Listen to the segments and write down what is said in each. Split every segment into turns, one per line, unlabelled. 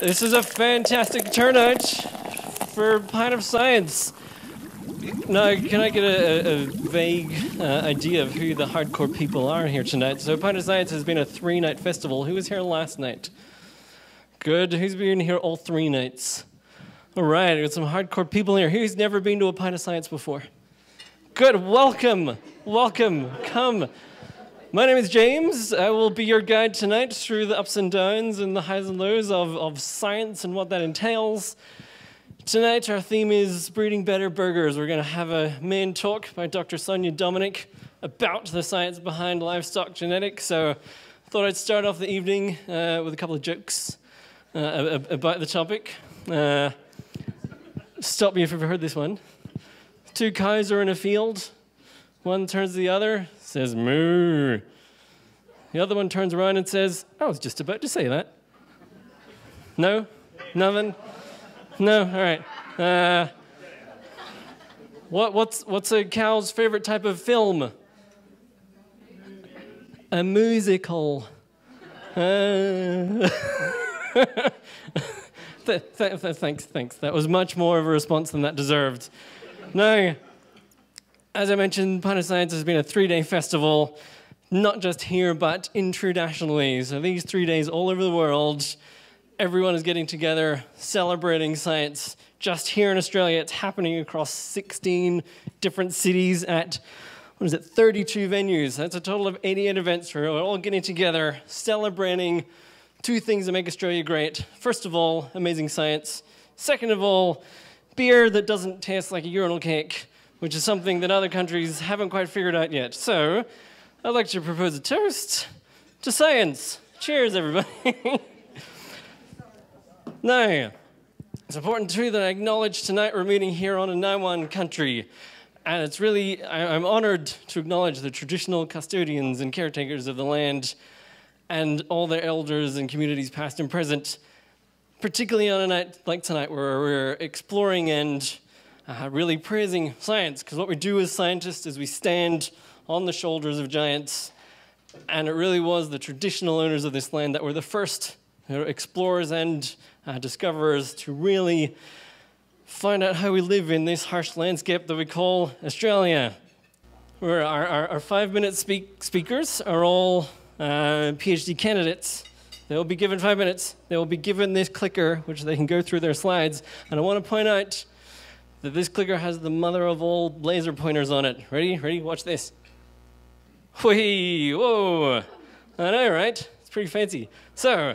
This is a fantastic turnout for Pint of Science. Now, can I get a, a, vague uh, idea of who the hardcore people are here tonight? So, Pint of Science has been a three night festival. Who was here last night? Good. Who's been here all three nights? All right, we got some hardcore people here. Who's never been to a Pint of Science before? Good. Welcome. Welcome. Come. My name is James. I will be your guide tonight through the ups and downs and the highs and lows of, of science and what that entails. Tonight, our theme is breeding better burgers. We're going to have a main talk by Dr. Sonja Dominik about the science behind livestock genetics. So, I thought I'd start off the evening uh, with a couple of jokes uh, about the topic. Uh, stop me if you've heard this one. Two cows are in a field. One turns to the other, says moo. The other one turns around and says, I was just about to say that. No? Nothing? No? All right. Uh, what, what's, what's a cow's favorite type of film? A musical. Uh, th th th thanks, thanks. That was much more of a response than that deserved. No, as I mentioned, of Science has been a three day festival, not just here, but internationally. So these three days all over the world, everyone is getting together, celebrating science. Just here in Australia, it's happening across 16 different cities at, what is it, 32 venues. That's a total of 88 events where we're all getting together, celebrating two things that make Australia great. First of all, amazing science. Second of all, beer that doesn't taste like a urinal cake which is something that other countries haven't quite figured out yet. So, I'd like to propose a toast to science. Cheers, everybody. now, it's important too that I acknowledge tonight we're meeting here on Anaiwan country. And it's really, I, am honored to acknowledge the traditional custodians and caretakers of the land and all their elders and communities past and present, particularly on a night like tonight where we're exploring and uh, really praising science, because what we do as scientists is we stand on the shoulders of giants, and it really was the traditional owners of this land that were the first explorers and uh, discoverers to really find out how we live in this harsh landscape that we call Australia. Where our, our, our five minute speak speakers are all uh, PhD candidates. They will be given five minutes. They will be given this clicker, which they can go through their slides. And I want to point out that this clicker has the mother of all laser pointers on it. Ready? Ready? Watch this. Whee! Whoa! I know, right? It's pretty fancy. So,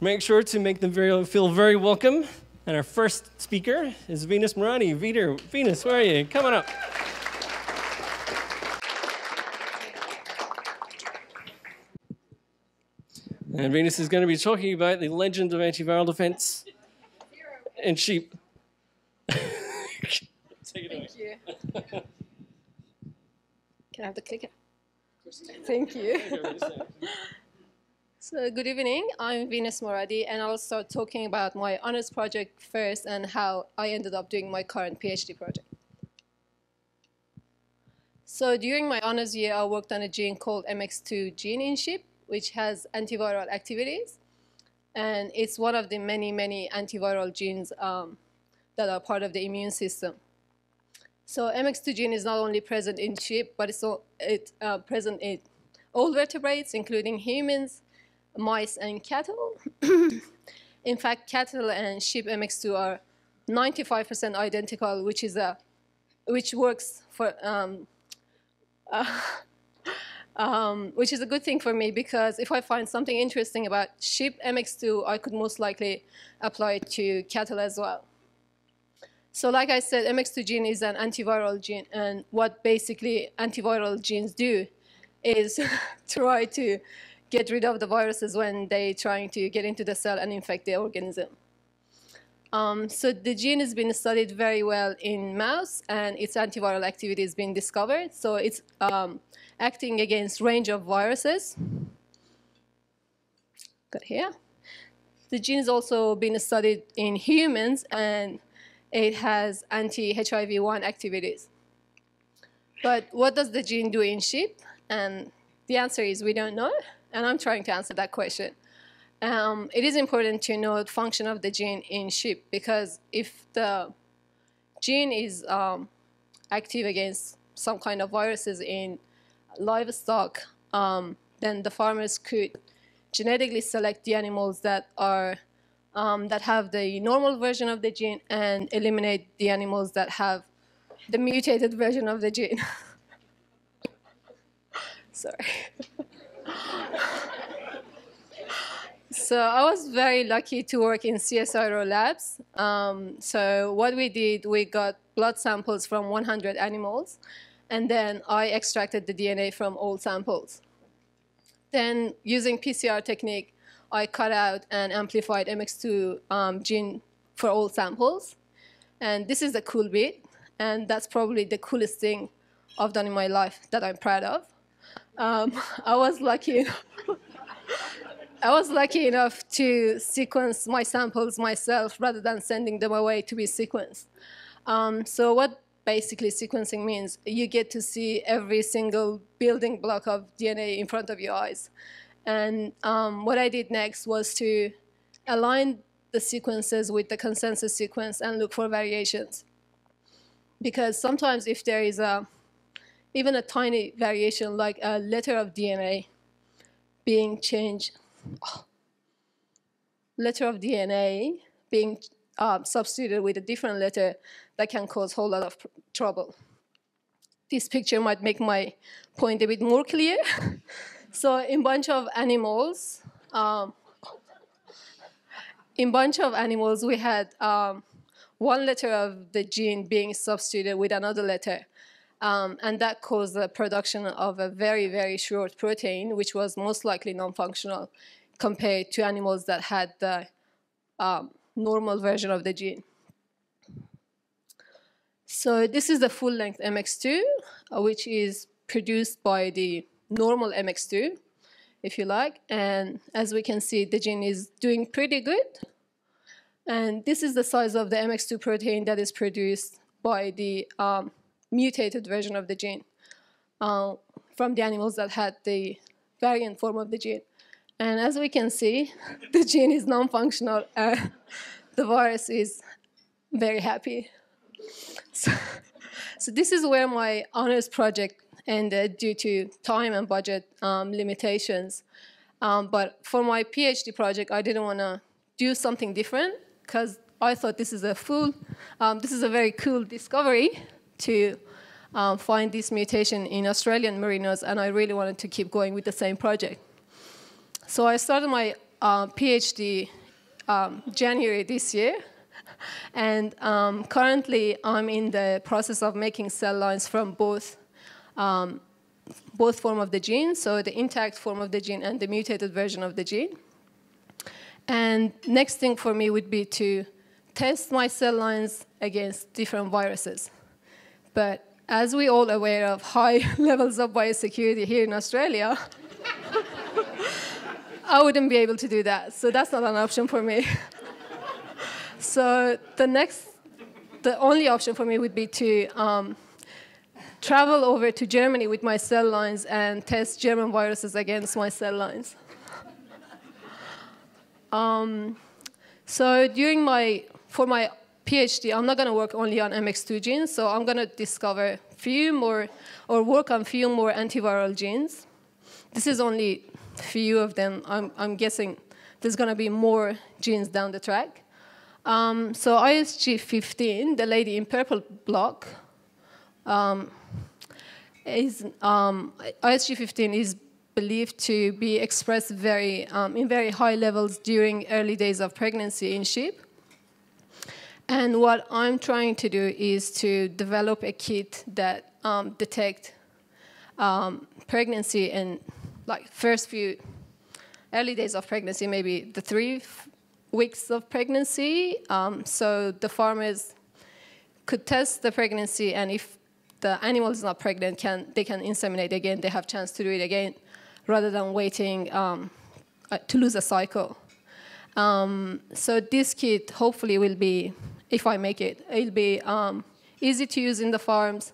make sure to make them very, feel very welcome. And our first speaker is Venus Morani. Veter, Venus, where are you? Come on up. And Venus is going to be talking about the legend of antiviral defense in sheep.
Thank you. Can I have the clicker? Thank you. so good evening. I'm Venus Moradi, and I'll start talking about my honors project first and how I ended up doing my current PhD project. So during my honors year, I worked on a gene called MX2 gene in sheep, which has antiviral activities. And it's one of the many, many antiviral genes um, that are part of the immune system. So MX2 gene is not only present in sheep, but it's all, it, uh, present in all vertebrates, including humans, mice, and cattle. in fact, cattle and sheep MX2 are 95% identical, which is a, which works for, um, uh, um, which is a good thing for me because if I find something interesting about sheep MX2, I could most likely apply it to cattle as well. So like I said, MX2 gene is an antiviral gene, and what basically antiviral genes do is try to get rid of the viruses when they're trying to get into the cell and infect the organism. Um, so the gene has been studied very well in mouse, and its antiviral activity has been discovered. So it's um, acting against range of viruses. Got here. The gene has also been studied in humans, and it has anti-HIV-1 activities. But what does the gene do in sheep? And the answer is we don't know, and I'm trying to answer that question. um, it is important to know the function of the gene in sheep because if the gene is um, active against some kind of viruses in livestock, um, then the farmers could genetically select the animals that are um, that have the normal version of the gene and eliminate the animals that have the mutated version of the gene. Sorry. so I was very lucky to work in CSIRO labs. Um, so what we did, we got blood samples from 100 animals, and then I extracted the DNA from all samples. Then using PCR technique, I cut out and amplified MX2 um, gene for all samples. And this is the cool bit, and that's probably the coolest thing I've done in my life that I'm proud of. Um, I was lucky. I was lucky enough to sequence my samples myself rather than sending them away to be sequenced. Um, so what basically sequencing means, you get to see every single building block of DNA in front of your eyes. And um, what I did next was to align the sequences with the consensus sequence and look for variations. Because sometimes if there is a, even a tiny variation, like a letter of DNA being changed, oh, letter of DNA being uh, substituted with a different letter that can cause a whole lot of trouble. This picture might make my point a bit more clear. so in bunch of animals, um, in bunch of animals, we had um, one letter of the gene being substituted with another letter. Um, and that caused the production of a very, very short protein, which was most likely non-functional compared to animals that had the um, normal version of the gene. So this is the full-length MX2, uh, which is produced by the normal MX2, if you like. And as we can see, the gene is doing pretty good. And this is the size of the MX2 protein that is produced by the um, mutated version of the gene uh, from the animals that had the variant form of the gene. And as we can see, the gene is non-functional. and the virus is very happy. So, so this is where my honors project ended due to time and budget um, limitations. Um, but for my PhD project, I didn't want to do something different because I thought this is a full, um, this is a very cool discovery to um, find this mutation in Australian merinos, and I really wanted to keep going with the same project. So I started my uh, PhD um, January this year, and um, currently I'm in the process of making cell lines from both um, both form of the gene, so the intact form of the gene and the mutated version of the gene. And next thing for me would be to test my cell lines against different viruses. But as we all aware of high levels of biosecurity here in Australia, I wouldn't be able to do that. So that's not an option for me. so the next, the only option for me would be to um, travel over to Germany with my cell lines and test German viruses against my cell lines. um, so during my, for my PhD, I'm not going to work only on MX2 genes, so I'm going to discover few more, or work on few more antiviral genes. This is only a few of them. I'm, I'm guessing there's going to be more genes down the track. Um, so ISG15, the lady in purple block, um, is um, ISG15 is believed to be expressed very um, in very high levels during early days of pregnancy in sheep. And what I'm trying to do is to develop a kit that um, detect um, pregnancy and like first few early days of pregnancy, maybe the three weeks of pregnancy. Um, so the farmers could test the pregnancy, and if the animal is not pregnant, can they can inseminate again. They have chance to do it again, rather than waiting um, uh, to lose a cycle. Um, so this kit hopefully will be, if I make it, it'll be um, easy to use in the farms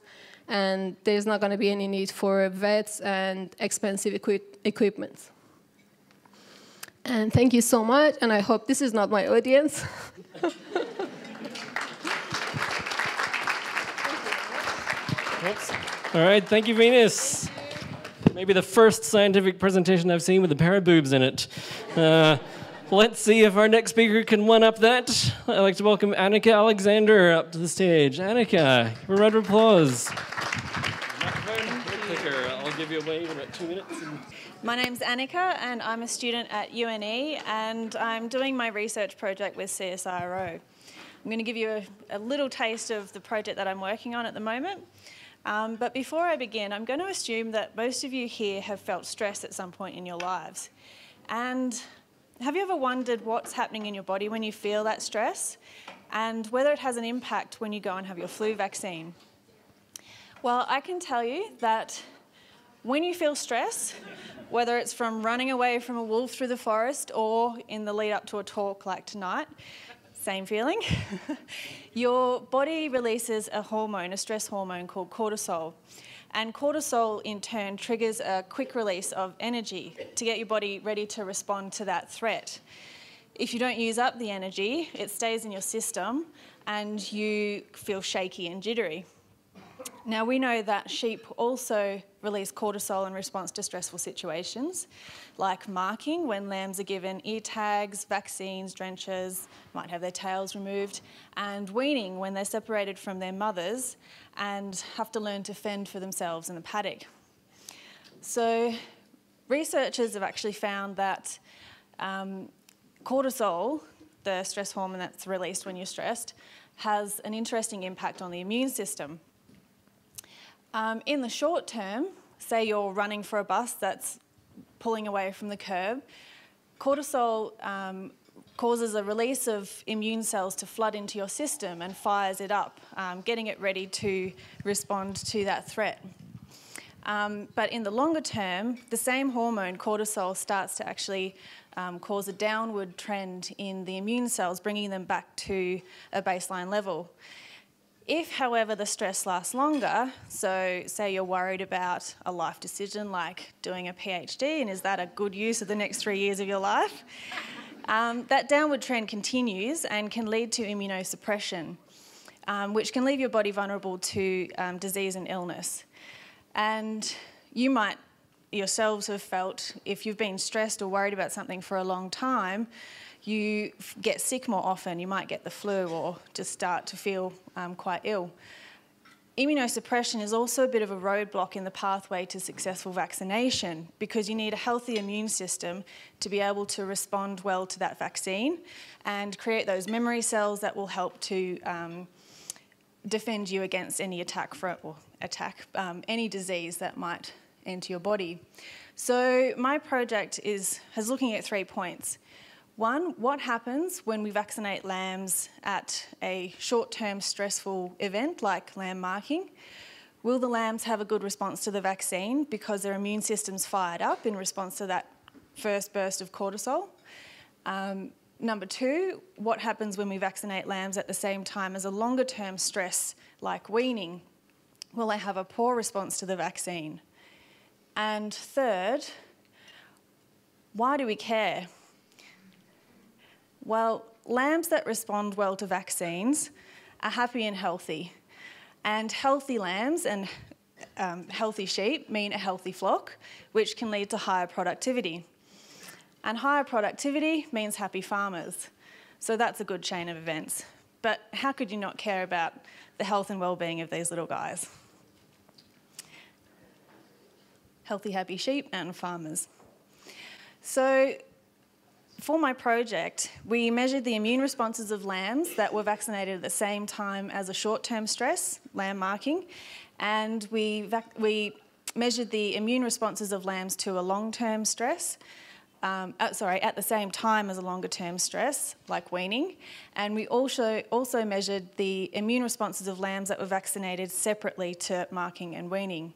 and there's not going to be any need for vets and expensive equi equipment. And thank you so much, and I hope this is not my audience.
Oops. All right, thank you, Venus. Maybe the first scientific presentation I've seen with the pair of boobs in it. Uh, let's see if our next speaker can one up that. I'd like to welcome Annika Alexander up to the stage. Annika, a round of applause. I'll give you a in about two minutes. And...
My name's Annika, and I'm a student at UNE, and I'm doing my research project with CSIRO. I'm going to give you a, a little taste of the project that I'm working on at the moment. Um, but before I begin, I'm going to assume that most of you here have felt stress at some point in your lives. And have you ever wondered what's happening in your body when you feel that stress and whether it has an impact when you go and have your flu vaccine? Well, I can tell you that when you feel stress, whether it's from running away from a wolf through the forest or in the lead up to a talk like tonight, same feeling. Your body releases a hormone, a stress hormone called cortisol. And cortisol, in turn, triggers a quick release of energy to get your body ready to respond to that threat. If you don't use up the energy, it stays in your system and you feel shaky and jittery. Now, we know that sheep also release cortisol in response to stressful situations, like marking when lambs are given ear tags, vaccines, drenches, might have their tails removed, and weaning when they're separated from their mothers and have to learn to fend for themselves in the paddock. So, researchers have actually found that um, cortisol, the stress hormone that's released when you're stressed, has an interesting impact on the immune system. Um, in the short term, say you're running for a bus that's pulling away from the curb, cortisol um, causes a release of immune cells to flood into your system and fires it up, um, getting it ready to respond to that threat. Um, but in the longer term, the same hormone, cortisol, starts to actually um, cause a downward trend in the immune cells, bringing them back to a baseline level. If, however, the stress lasts longer, so say you're worried about a life decision like doing a PhD, and is that a good use of the next three years of your life? Um, that downward trend continues and can lead to immunosuppression, um, which can leave your body vulnerable to um, disease and illness. And you might yourselves have felt if you've been stressed or worried about something for a long time, you get sick more often. You might get the flu or just start to feel um, quite ill. Immunosuppression is also a bit of a roadblock in the pathway to successful vaccination because you need a healthy immune system to be able to respond well to that vaccine and create those memory cells that will help to um, defend you against any attack for, or attack um, any disease that might enter your body. So my project is has looking at three points. One, what happens when we vaccinate lambs at a short term stressful event like lamb marking? Will the lambs have a good response to the vaccine because their immune system's fired up in response to that first burst of cortisol? Um, number two, what happens when we vaccinate lambs at the same time as a longer term stress like weaning? Will they have a poor response to the vaccine? And third, why do we care? Well, lambs that respond well to vaccines are happy and healthy. And healthy lambs and um, healthy sheep mean a healthy flock, which can lead to higher productivity. And higher productivity means happy farmers. So that's a good chain of events. But how could you not care about the health and well-being of these little guys? Healthy, happy sheep and farmers. So for my project, we measured the immune responses of lambs that were vaccinated at the same time as a short-term stress, lamb marking, and we, we measured the immune responses of lambs to a long-term stress, um, uh, sorry, at the same time as a longer term stress, like weaning. And we also, also measured the immune responses of lambs that were vaccinated separately to marking and weaning.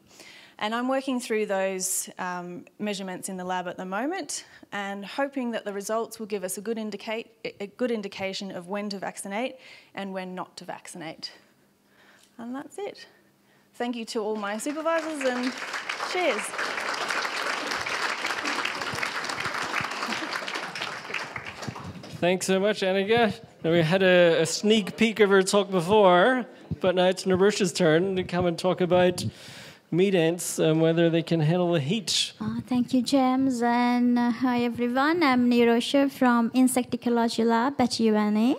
And I'm working through those um, measurements in the lab at the moment and hoping that the results will give us a good, indicate, a good indication of when to vaccinate and when not to vaccinate. And that's it. Thank you to all my supervisors and cheers.
Thanks so much, Annika. Now, we had a, a, sneak peek of her talk before, but now it's Nirush's turn to come and talk about meat ants and whether they can handle the heat.
Uh, thank you, James. And uh, hi, everyone. I'm Nirosha from Insect Ecology Lab at UNE.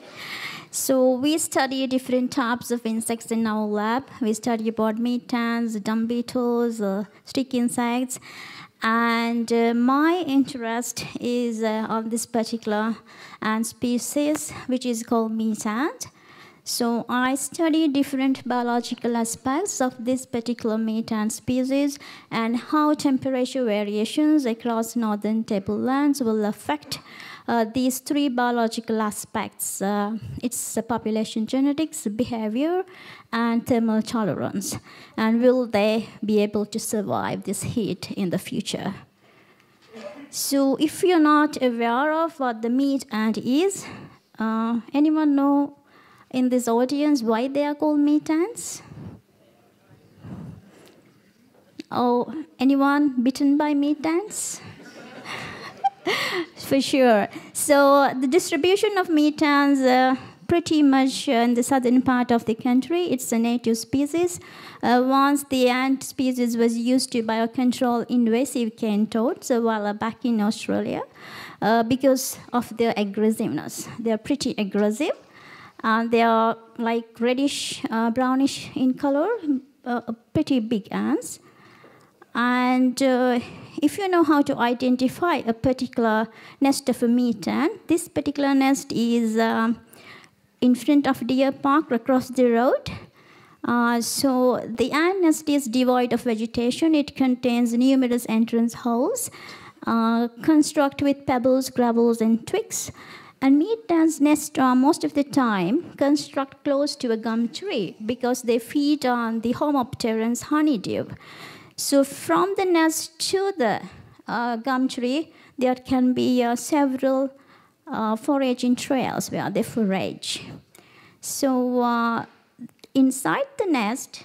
So we study different types of insects in our lab. We study about meat ants, dung beetles, uh, stick insects. And uh, my interest is uh, on this particular ant species, which is called meat ant. So I study different biological aspects of this particular meat ant species and how temperature variations across northern tablelands will affect uh, these three biological aspects. Uh, it's population genetics, behavior, and thermal tolerance. And will they be able to survive this heat in the future? So if you're not aware of what the meat ant is, uh, anyone know in this audience why they are called meat ants? Oh, anyone bitten by meat ants? For sure. So the distribution of meat ants uh, pretty much uh, in the southern part of the country. It's a native species. Uh, once the ant species was used to biocontrol invasive cane toads uh, while back in Australia uh, because of their aggressiveness. They're pretty aggressive. And they are like reddish, uh, brownish in color, uh, pretty big ants. And uh, if you know how to identify a particular nest of a meat ant, this particular nest is um, in front of Deer Park across the road. Uh, so the ant nest is devoid of vegetation. It contains numerous entrance holes, uh, construct with pebbles, gravels, and twigs. And meat ants nest uh, most of the time construct close to a gum tree because they feed on the Homopterans honeydew. So from the nest to the uh, gum tree, there can be uh, several uh, foraging trails where they forage. So uh, inside the nest,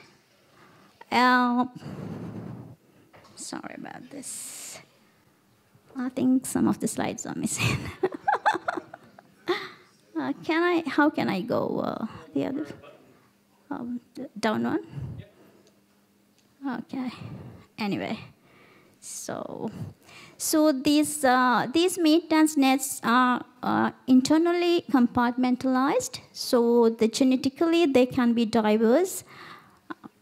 uh, sorry about this. I think some of the slides are missing. Uh, can I? How can I go uh, the other? Um, down one. Okay. Anyway, so so these uh, these ants nets are uh, internally compartmentalized. So the genetically they can be diverse,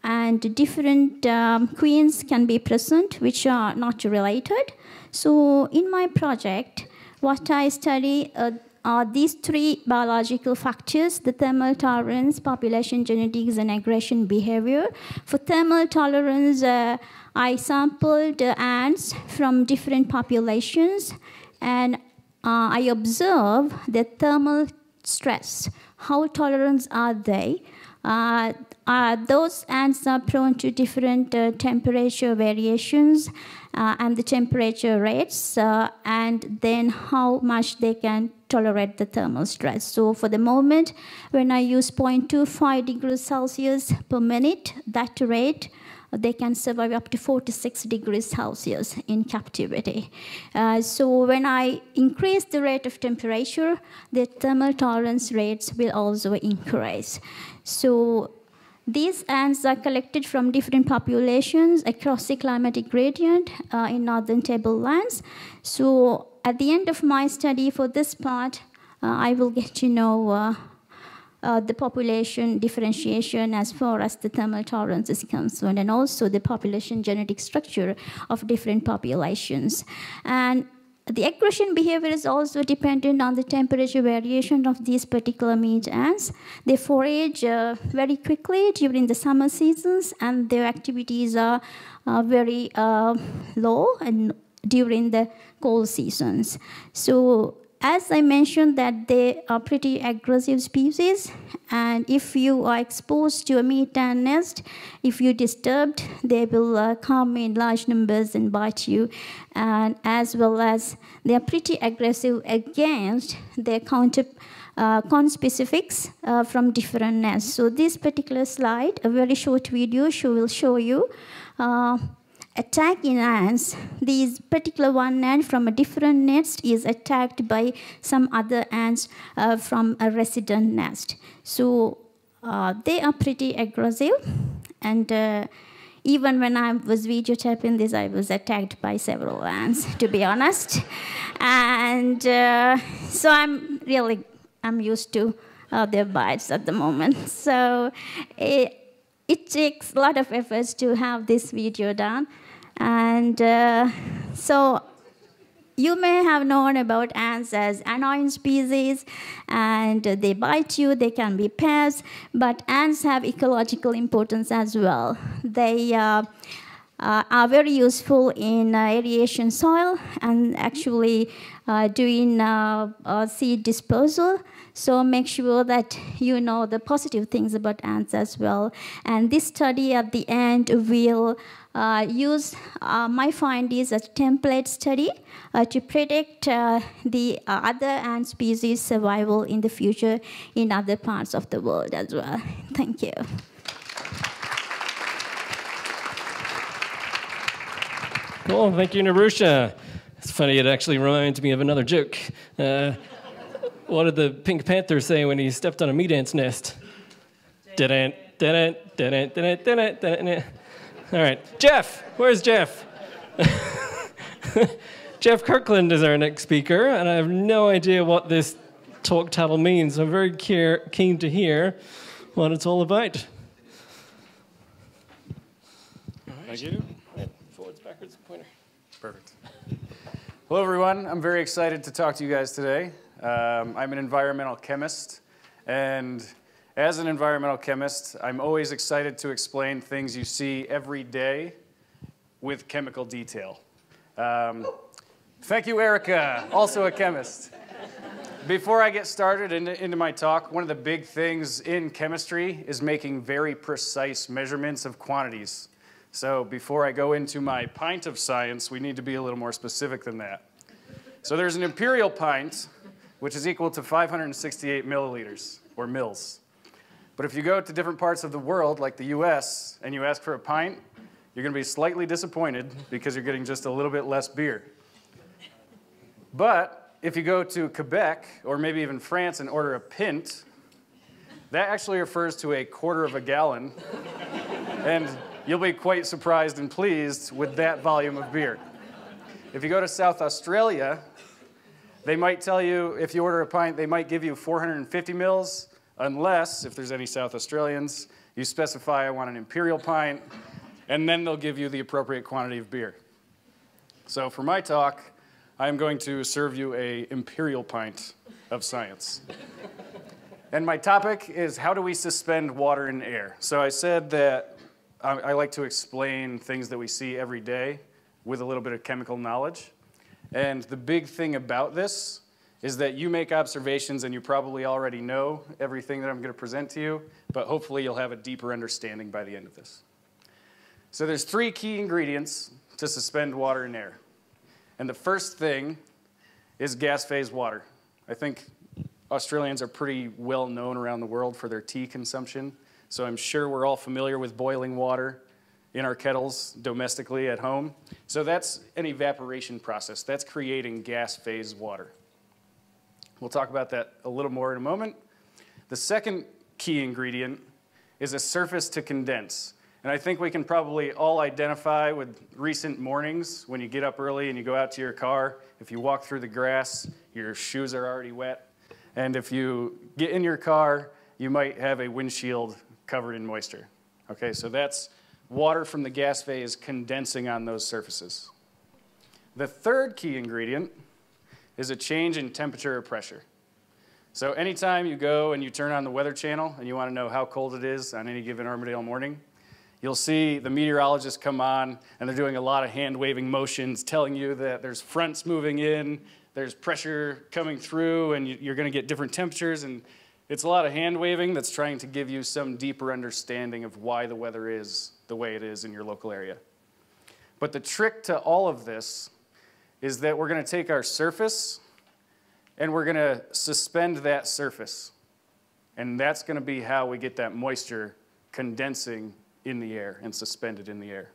and different um, queens can be present, which are not related. So in my project, what I study uh, are these three biological factors, the thermal tolerance, population genetics, and aggression behavior. For thermal tolerance, uh, I sampled uh, ants from different populations, and uh, I observe the thermal stress. How tolerant are they? Uh, those ants are prone to different uh, temperature variations uh, and the temperature rates, uh, and then how much they can tolerate the thermal stress. So for the moment, when I use 0.25 degrees Celsius per minute, that rate, they can survive up to 46 degrees Celsius in captivity. Uh, so when I increase the rate of temperature, the thermal tolerance rates will also increase. So these ants are collected from different populations across the climatic gradient uh, in northern tablelands. So at the end of my study for this part, uh, I will get to know uh, uh, the population differentiation as far as the thermal tolerance is concerned, and also the population genetic structure of different populations. And the aggression behavior is also dependent on the temperature variation of these particular meat ants. They forage uh, very quickly during the summer seasons, and their activities are uh, very uh, low and during the cold seasons. So as I mentioned that they are pretty aggressive species and if you are exposed to a meat ant nest, if you're disturbed, they will uh, come in large numbers and bite you and as well as they are pretty aggressive against their counter uh, conspecifics uh, from different nests. So this particular slide, a very short video, show, will show you uh, attacking ants, this particular one ant from a different nest is attacked by some other ants uh, from a resident nest. So uh, they are pretty aggressive, and uh, even when I was videotaping this, I was attacked by several ants, to be honest. And uh, so I'm really I'm used to uh, their bites at the moment. So it, it takes a lot of efforts to have this video done. And uh, so you may have known about ants as annoying species and they bite you, they can be pests, but ants have ecological importance as well. They uh, uh, are very useful in uh, aeration soil and actually uh, doing uh, uh, seed disposal. So make sure that you know the positive things about ants as well. And this study at the end will uh, use uh, my findings as a template study uh, to predict uh, the other ant species survival in the future in other parts of the world as well. Thank you.
Cool, thank you, Narusha. It's funny, it actually reminds me of another joke. What did the Pink Panther say when he stepped on a meat ant's nest? Didn't, didn't, didn't, didn't, didn't, didn't. All right, Jeff, where's Jeff? Jeff Kirkland is our next speaker, and I have no idea what this talk title means. I'm very keen to hear what it's all about.
Thank you. Forwards, backwards, pointer. Perfect. Hello, everyone. I'm very excited to talk to you guys today. Um, I'm an environmental chemist, and as an environmental chemist, I'm always excited to explain things you see every day with chemical detail. Um, thank you, Erica, also a chemist. Before I get started into, into, my talk, one of the big things in chemistry is making very precise measurements of quantities. So before I go into my pint of science, we need to be a little more specific than that. So there's an imperial pint, which is equal to 568 milliliters, or mils. But if you go to different parts of the world, like the US, and you ask for a pint, you're going to be slightly disappointed because you're getting just a little bit less beer. But if you go to Quebec, or maybe even France, and order a pint, that actually refers to a quarter of a gallon. and you'll be quite surprised and pleased with that volume of beer. If you go to South Australia, they might tell you if you order a pint, they might give you 450 mils, unless, if there's any South Australians, you specify I want an imperial pint, and then they'll give you the appropriate quantity of beer. So for my talk, I'm going to serve you a imperial pint of science. and my topic is how do we suspend water in air? So I said that I, I like to explain things that we see every day with a little bit of chemical knowledge. And the big thing about this is that you make observations and you probably already know everything that I'm going to present to you, but hopefully you'll have a deeper understanding by the end of this. So there's three key ingredients to suspend water in air. And the first thing is gas phase water. I think Australians are pretty well known around the world for their tea consumption. So I'm sure we're all familiar with boiling water in our kettles domestically at home. So that's an evaporation process. That's creating gas phase water. We'll talk about that a little more in a moment. The second key ingredient is a surface to condense. And I think we can probably all identify with recent mornings when you get up early and you go out to your car. If you walk through the grass, your shoes are already wet. And if you get in your car, you might have a windshield covered in moisture. Okay, so that's water from the gas phase condensing on those surfaces. The third key ingredient is a change in temperature or pressure. So anytime you go and you turn on the weather channel and you want to know how cold it is on any given Armidale morning, you'll see the meteorologists come on and they're doing a lot of hand waving motions telling you that there's fronts moving in, there's pressure coming through, and you're going to get different temperatures. And it's a lot of hand waving that's trying to give you some deeper understanding of why the weather is the way it is in your local area. But the trick to all of this is that we're going to take our surface and we're going to suspend that surface. And that's going to be how we get that moisture condensing in the air and suspended in the air.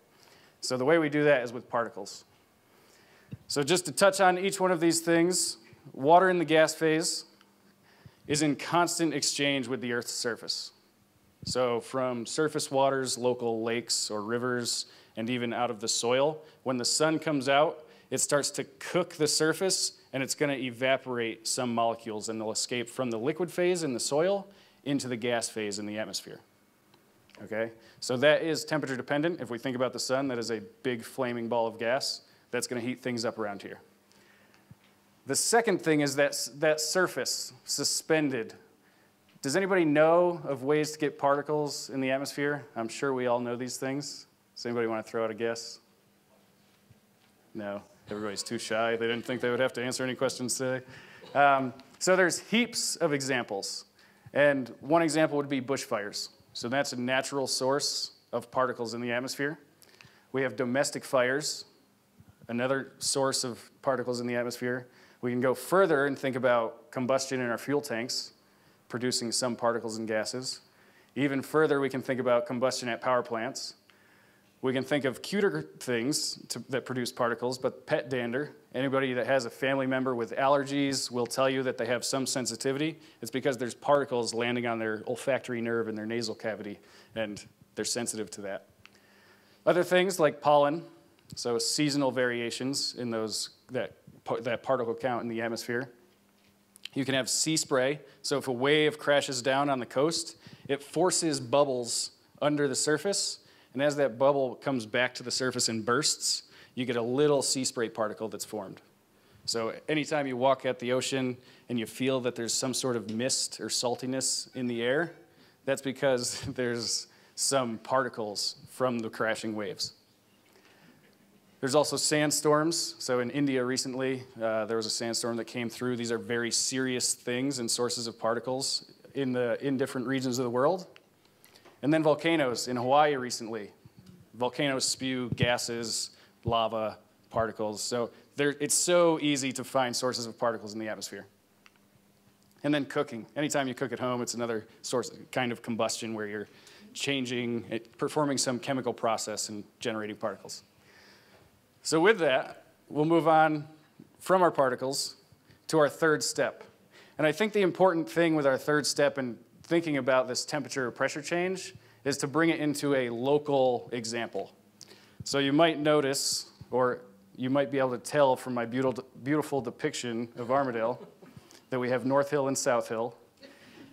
So the way we do that is with particles. So just to touch on each one of these things, water in the gas phase is in constant exchange with the Earth's surface. So from surface waters, local lakes or rivers, and even out of the soil, when the sun comes out, it starts to cook the surface and it's going to evaporate some molecules and they'll escape from the liquid phase in the soil into the gas phase in the atmosphere. Okay? So that is temperature dependent. If we think about the sun, that is a big flaming ball of gas that's going to heat things up around here. The second thing is that, that surface suspended. Does anybody know of ways to get particles in the atmosphere? I'm sure we all know these things. Does anybody want to throw out a guess? No, everybody's too shy. They didn't think they would have to answer any questions today. Um, so there's heaps of examples. And one example would be bushfires. So that's a natural source of particles in the atmosphere. We have domestic fires, another source of particles in the atmosphere. We can go further and think about combustion in our fuel tanks, producing some particles and gases. Even further, we can think about combustion at power plants. We can think of cuter things to, that produce particles, but pet dander, anybody that has a family member with allergies will tell you that they have some sensitivity. It's because there's particles landing on their olfactory nerve in their nasal cavity, and they're sensitive to that. Other things like pollen, so seasonal variations in those, that, that particle count in the atmosphere. You can have sea spray, so if a wave crashes down on the coast, it forces bubbles under the surface and as that bubble comes back to the surface and bursts, you get a little sea spray particle that's formed. So anytime you walk at the ocean and you feel that there's some sort of mist or saltiness in the air, that's because there's some particles from the crashing waves. There's also sandstorms. So in India recently, uh, there was a sandstorm that came through. These are very serious things and sources of particles in, the, in different regions of the world. And then volcanoes in Hawaii recently. Volcanoes spew gases, lava, particles. So it's so easy to find sources of particles in the atmosphere. And then cooking. Anytime you cook at home, it's another source, kind of combustion where you're changing, performing some chemical process and generating particles. So with that, we'll move on from our particles to our third step. And I think the important thing with our third step, and thinking about this temperature or pressure change is to bring it into a local example. So you might notice, or you might be able to tell from my beautiful, beautiful depiction of Armidale, that we have North Hill and South Hill.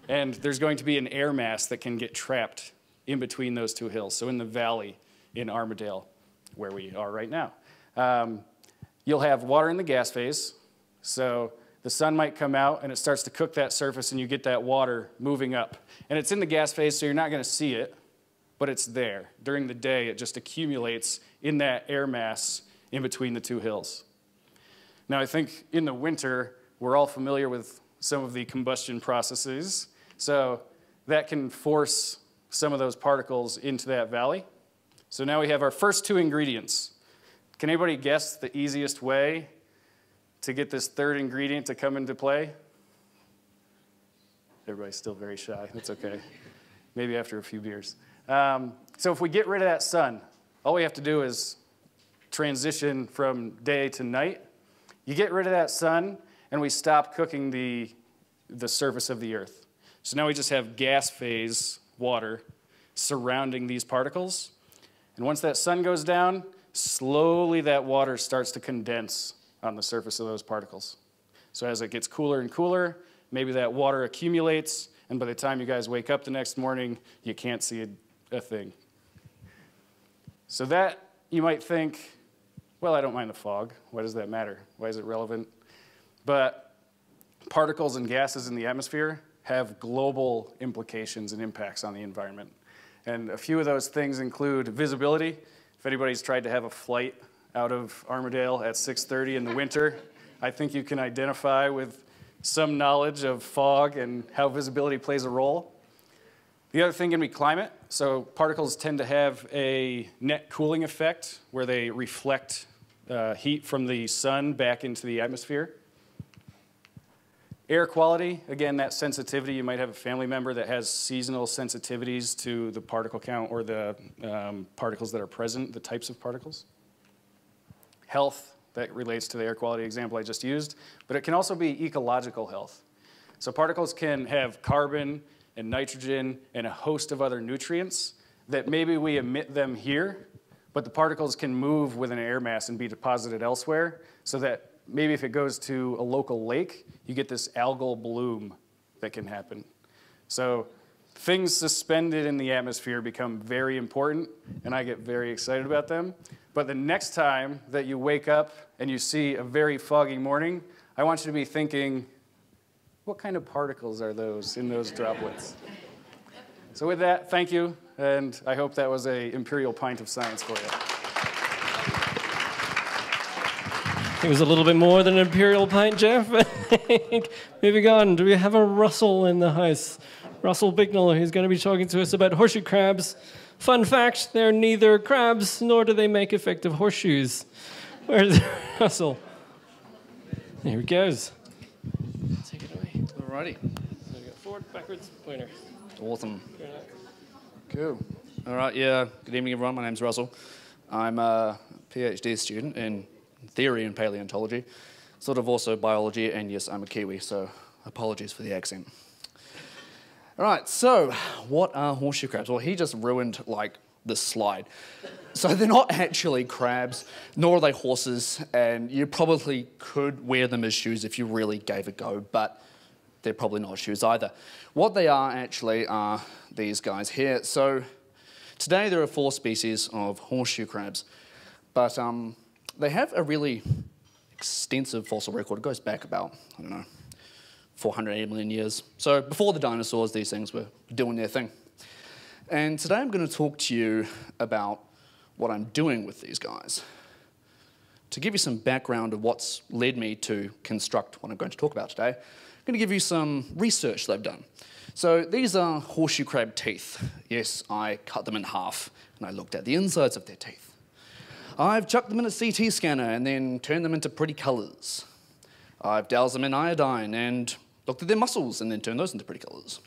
And there's going to be an air mass that can get trapped in between those two hills. So in the valley in Armidale, where we are right now. Um, you'll have water in the gas phase. So the sun might come out and it starts to cook that surface and you get that water moving up. And it's in the gas phase, so you're not going to see it, but it's there. During the day, it just accumulates in that air mass in between the two hills. Now, I think in the winter, we're all familiar with some of the combustion processes, so that can force some of those particles into that valley. So now we have our first two ingredients. Can anybody guess the easiest way to get this third ingredient to come into play? Everybody's still very shy. That's okay. Maybe after a few beers. Um, so if we get rid of that sun, all we have to do is transition from day to night. You get rid of that sun, and we stop cooking the, the surface of the earth. So now we just have gas phase water surrounding these particles. And once that sun goes down, slowly that water starts to condense on the surface of those particles. So as it gets cooler and cooler, maybe that water accumulates, and by the time you guys wake up the next morning, you can't see a, a thing. So that, you might think, well, I don't mind the fog. Why does that matter? Why is it relevant? But particles and gases in the atmosphere have global implications and impacts on the environment. And a few of those things include visibility. If anybody's tried to have a flight out of Armidale at 6:30 in the winter. I think you can identify with some knowledge of fog and how visibility plays a role. The other thing can be climate. So particles tend to have a net cooling effect where they reflect uh, heat from the sun back into the atmosphere. Air quality, again, that sensitivity. You might have a family member that has seasonal sensitivities to the particle count or the um, particles that are present, the types of particles. Health, that relates to the air quality example I just used, but it can also be ecological health. So particles can have carbon and nitrogen and a host of other nutrients that maybe we emit them here, but the particles can move with an air mass and be deposited elsewhere so that maybe if it goes to a local lake, you get this algal bloom that can happen. So things suspended in the atmosphere become very important, and I get very excited about them. But the next time that you wake up and you see a very foggy morning, I want you to be thinking, what kind of particles are those in those droplets? So with that, thank you, and I hope that was a imperial pint of science for you.
It was a little bit more than an imperial pint, Jeff. Moving on, do we have a Russell in the house? Russell Bicknell, who's going to be talking to us about horseshoe crabs. Fun fact, they're neither crabs nor do they make effective horseshoes. Where's Russell? Here he goes. Take it away.
Alrighty.
So we go forward, backwards, pointer.
Awesome. Cool. All right, yeah. Good evening, everyone. My name's Russell. I'm a PhD student in theory and paleontology, sort of also biology, and yes, I'm a Kiwi, so apologies for the accent. All right, so what are horseshoe crabs? Well, he just ruined like this slide. So they're not actually crabs, nor are they horses, and you probably could wear them as shoes if you really gave a go, but they're probably not shoes either. What they are actually are these guys here. So today there are four species of horseshoe crabs, but um, they have a really extensive fossil record. It goes back about, I don't know, 480 million years. So before the dinosaurs, these things were doing their thing. And today I'm going to talk to you about what I'm doing with these guys. To give you some background of what's led me to construct what I'm going to talk about today, I'm going to give you some research that I've done. So these are horseshoe crab teeth. Yes, I cut them in half and I looked at the insides of their teeth. I've chucked them in a CT scanner and then turned them into pretty colours. I've doused them in iodine and looked at their muscles and then turned those into pretty colours.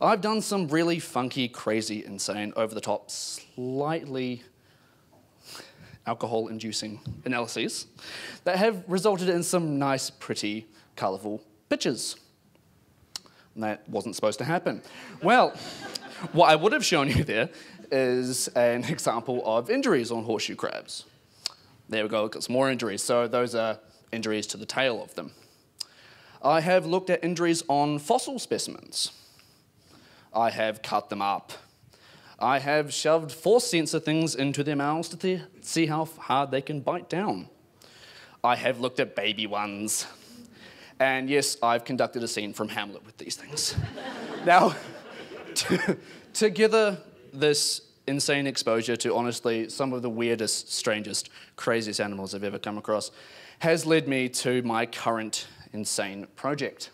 I've done some really funky, crazy, insane, over the top, slightly alcohol inducing analyses that have resulted in some nice, pretty, colourful pictures. And that wasn't supposed to happen. Well, what I would have shown you there is an example of injuries on horseshoe crabs. There we go, look at some more injuries. So those are injuries to the tail of them. I have looked at injuries on fossil specimens. I have cut them up. I have shoved force sensor things into their mouths to see how hard they can bite down. I have looked at baby ones. And yes, I've conducted a scene from Hamlet with these things. now, together, this insane exposure to honestly some of the weirdest, strangest, craziest animals I've ever come across has led me to my current insane project.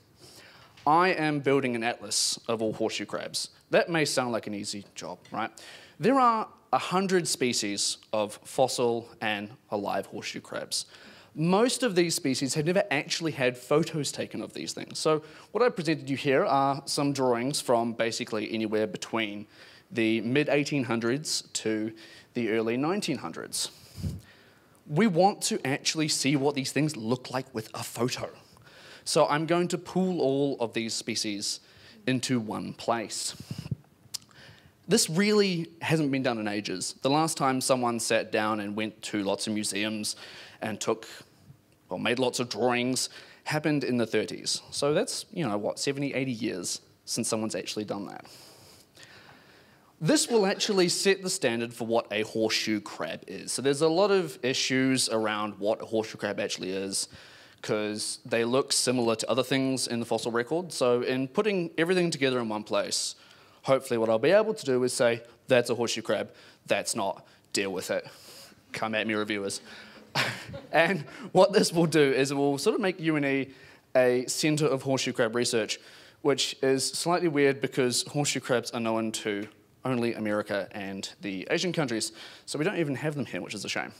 I am building an atlas of all horseshoe crabs. That may sound like an easy job, right? There are 100 species of fossil and alive horseshoe crabs. Most of these species have never actually had photos taken of these things. So what I presented you here are some drawings from basically anywhere between the mid 1800s to the early 1900s. We want to actually see what these things look like with a photo. So I'm going to pool all of these species into one place. This really hasn't been done in ages. The last time someone sat down and went to lots of museums and took, well, made lots of drawings happened in the 30s. So that's, you know, what, 70, 80 years since someone's actually done that. This will actually set the standard for what a horseshoe crab is. So there's a lot of issues around what a horseshoe crab actually is because they look similar to other things in the fossil record. So in putting everything together in one place, hopefully what I'll be able to do is say, that's a horseshoe crab, that's not, deal with it. Come at me, reviewers. and what this will do is it will sort of make UNE a centre of horseshoe crab research, which is slightly weird because horseshoe crabs are known to only America and the Asian countries. So we don't even have them here, which is a shame.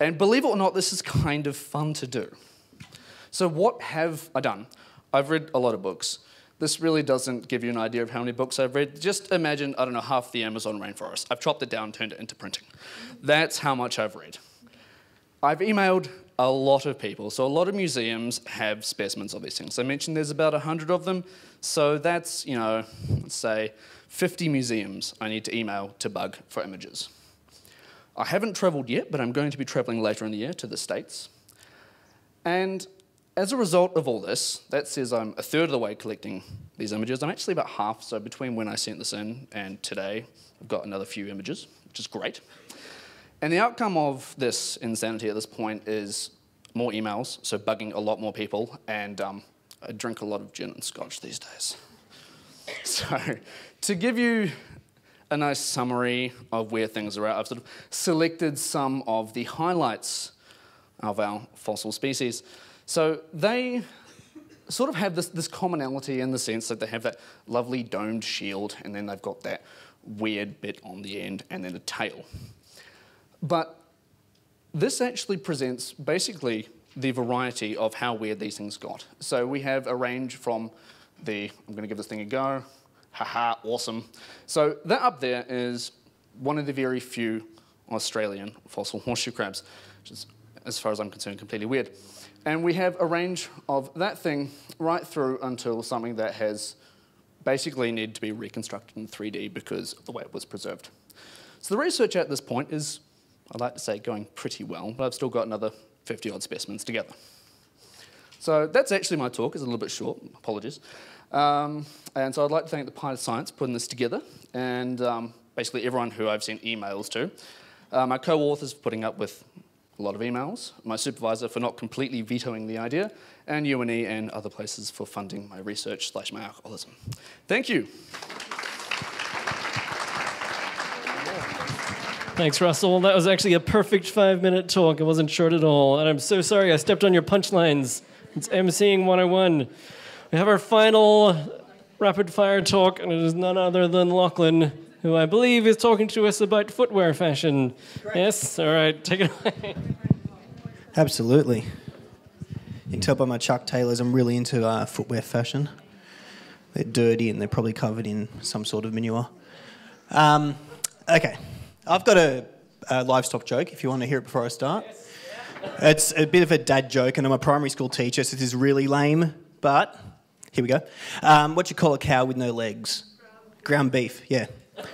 And believe it or not, this is kind of fun to do. So what have I done? I've read a lot of books. This really doesn't give you an idea of how many books I've read. Just imagine, I don't know, half the Amazon rainforest. I've chopped it down, turned it into printing. That's how much I've read. I've emailed a lot of people. So a lot of museums have specimens of these things. I mentioned there's about 100 of them. So that's, you know, let's say 50 museums I need to email to bug for images. I haven't traveled yet, but I'm going to be traveling later in the year to the States. And as a result of all this, that says I'm a third of the way collecting these images. I'm actually about half, so between when I sent this in and today, I've got another few images, which is great. And the outcome of this insanity at this point is more emails, so bugging a lot more people, and um, I drink a lot of gin and scotch these days. So, to give you a nice summary of where things are at, I've sort of selected some of the highlights of our fossil species. So they sort of have this, this commonality in the sense that they have that lovely domed shield and then they've got that weird bit on the end and then a tail. But this actually presents basically the variety of how weird these things got. So we have a range from the, I'm going to give this thing a go, haha, awesome. So that up there is one of the very few Australian fossil horseshoe crabs, which is, as far as I'm concerned, completely weird. And we have a range of that thing right through until something that has basically needed to be reconstructed in 3D because of the way it was preserved. So the research at this point is, I'd like to say, going pretty well, but I've still got another 50 odd specimens together. So that's actually my talk, it's a little bit short, apologies. Um, and so I'd like to thank the Pi Science for putting this together, and um, basically everyone who I've sent emails to. Uh, my co-authors for putting up with a lot of emails, my supervisor for not completely vetoing the idea, and UNE and other places for funding my research slash my alcoholism. Thank you.
Thanks, Russell. That was actually a perfect five minute talk. It wasn't short at all. And I'm so sorry I stepped on your punchlines. It's MCing 101. We have our final rapid fire talk, and it is none other than Lachlan, who I believe is talking to us about footwear fashion. Yes? All right, take it away.
Absolutely. You can tell by my Chuck Taylors, I'm really into uh, footwear fashion. They're dirty and they're probably covered in some sort of manure. Um, okay, I've got a, a, livestock joke if you want to hear it before I start. It's a bit of a dad joke, and I'm a primary school teacher, so this is really lame, but here we go. Um, what you call a cow with no legs? Ground beef, yeah.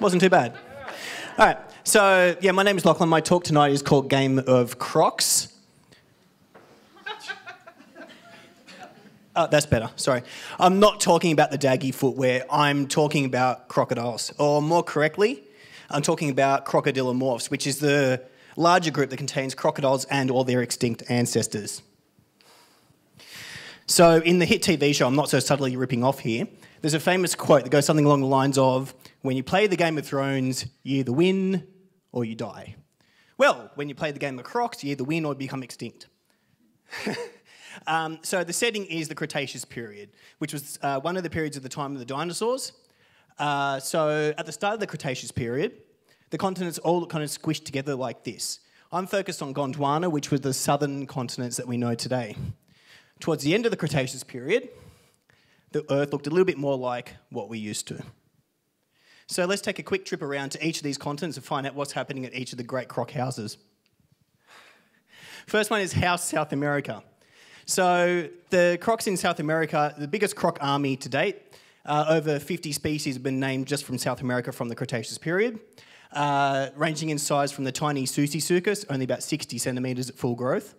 Wasn't too bad. All right, so yeah, my name is Lachlan. My talk tonight is called Game of Crocs. Oh, that's better. Sorry. I'm not talking about the daggy footwear. I'm talking about crocodiles. Or more correctly, I'm talking about crocodilomorphs, which is the larger group that contains crocodiles and all their extinct ancestors. So, in the hit TV show, I'm not so subtly ripping off here, there's a famous quote that goes something along the lines of When you play the Game of Thrones, you either win or you die. Well, when you play the game of Crocs, you either win or become extinct. Um, so the setting is the Cretaceous period, which was uh, one of the periods of the time of the dinosaurs. Uh, so at the start of the Cretaceous period, the continents all kind of squished together like this. I'm focused on Gondwana, which was the southern continents that we know today. Towards the end of the Cretaceous period, the Earth looked a little bit more like what we used to. So let's take a quick trip around to each of these continents and find out what's happening at each of the great croc houses. First one is House South America. So the crocs in South America, the biggest croc army to date, uh, over 50 species have been named just from South America from the Cretaceous period, uh, ranging in size from the tiny Susisuchus, only about 60 centimetres at full growth,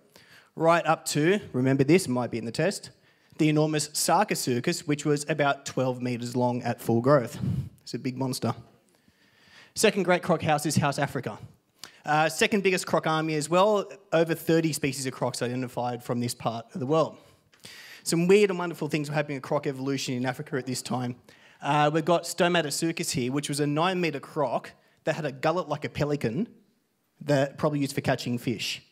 right up to, remember this, might be in the test, the enormous Sarcosuchus, which was about 12 metres long at full growth. It's a big monster. Second great croc house is House Africa. Uh, second biggest croc army as well, over 30 species of crocs identified from this part of the world. Some weird and wonderful things were happening in croc evolution in Africa at this time. Uh, we've got Stomatosuchus here, which was a nine metre croc that had a gullet like a pelican that probably used for catching fish.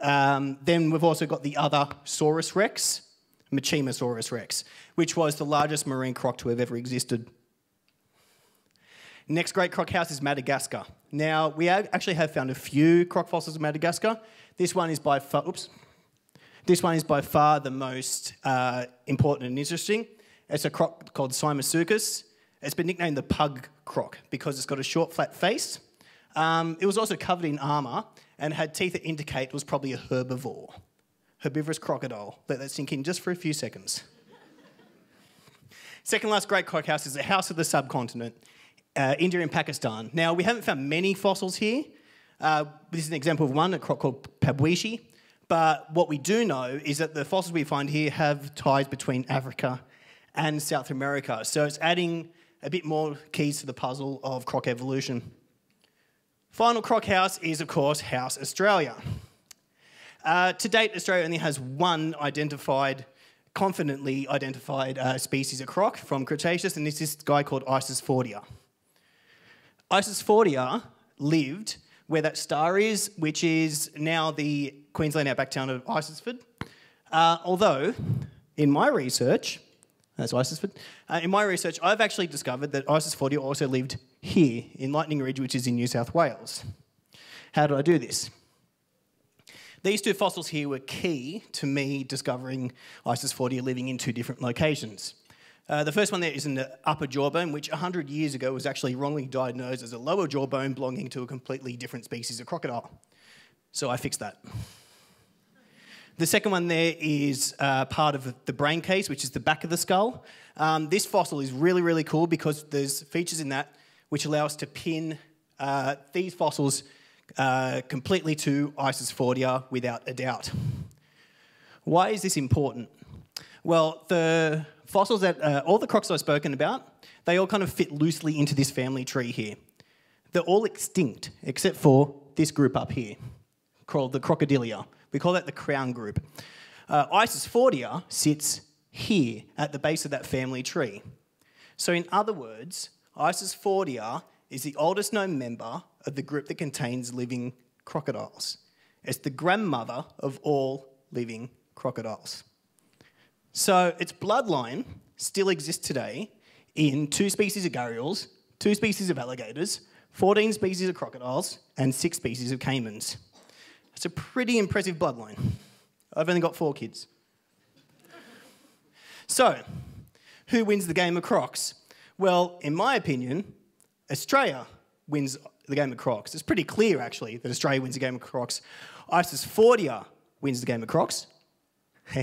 Um, then we've also got the other Saurus rex, Machimosaurus rex, which was the largest marine croc to have ever existed. Next great croc house is Madagascar. Now, we actually have found a few croc fossils in Madagascar. This one is by far, oops. This one is by far the most uh, important and interesting. It's a croc called Simosuchus. It's been nicknamed the pug croc because it's got a short, flat face. Um, it was also covered in armour and had teeth that indicate it was probably a herbivore. Herbivorous crocodile. Let that sink in just for a few seconds. Second last great croc house is the House of the Subcontinent, uh, India and Pakistan. Now, we haven't found many fossils here. Uh, this is an example of one, a croc called Pabwehshi. But what we do know is that the fossils we find here have ties between Africa and South America. So it's adding a bit more keys to the puzzle of croc evolution. Final croc house is, of course, House Australia. Uh, to date, Australia only has one identified, confidently identified uh, species of croc from Cretaceous, and this is this guy called Isisfordia. Isis fortia lived where that star is, which is now the Queensland outback town of Isisford. Uh, although, in my research, that's Isisford. Uh, in my research, I've actually discovered that Isisfordia also lived here in Lightning Ridge, which is in New South Wales. How did I do this? These two fossils here were key to me discovering Isisfordia living in two different locations. Uh, the first one there is in the upper jawbone, which 100 years ago was actually wrongly diagnosed as a lower jawbone belonging to a completely different species of crocodile. So I fixed that. The second one there is uh, part of the brain case, which is the back of the skull. Um, this fossil is really, really cool because there's features in that which allow us to pin uh, these fossils uh, completely to Isisfordia without a doubt. Why is this important? Well, the fossils that, uh, all the crocs I've spoken about, they all kind of fit loosely into this family tree here. They're all extinct except for this group up here, called the Crocodilia. We call that the crown group. Uh, Isisfordia sits here at the base of that family tree. So, in other words, Isisfordia is the oldest known member of the group that contains living crocodiles. It's the grandmother of all living crocodiles. So its bloodline still exists today in two species of gharials, two species of alligators, 14 species of crocodiles, and six species of caimans. It's a pretty impressive bloodline. I've only got four kids. So, who wins the game of crocs? Well, in my opinion, Australia wins the game of crocs. It's pretty clear, actually, that Australia wins the game of crocs. Isisfordia wins the game of crocs.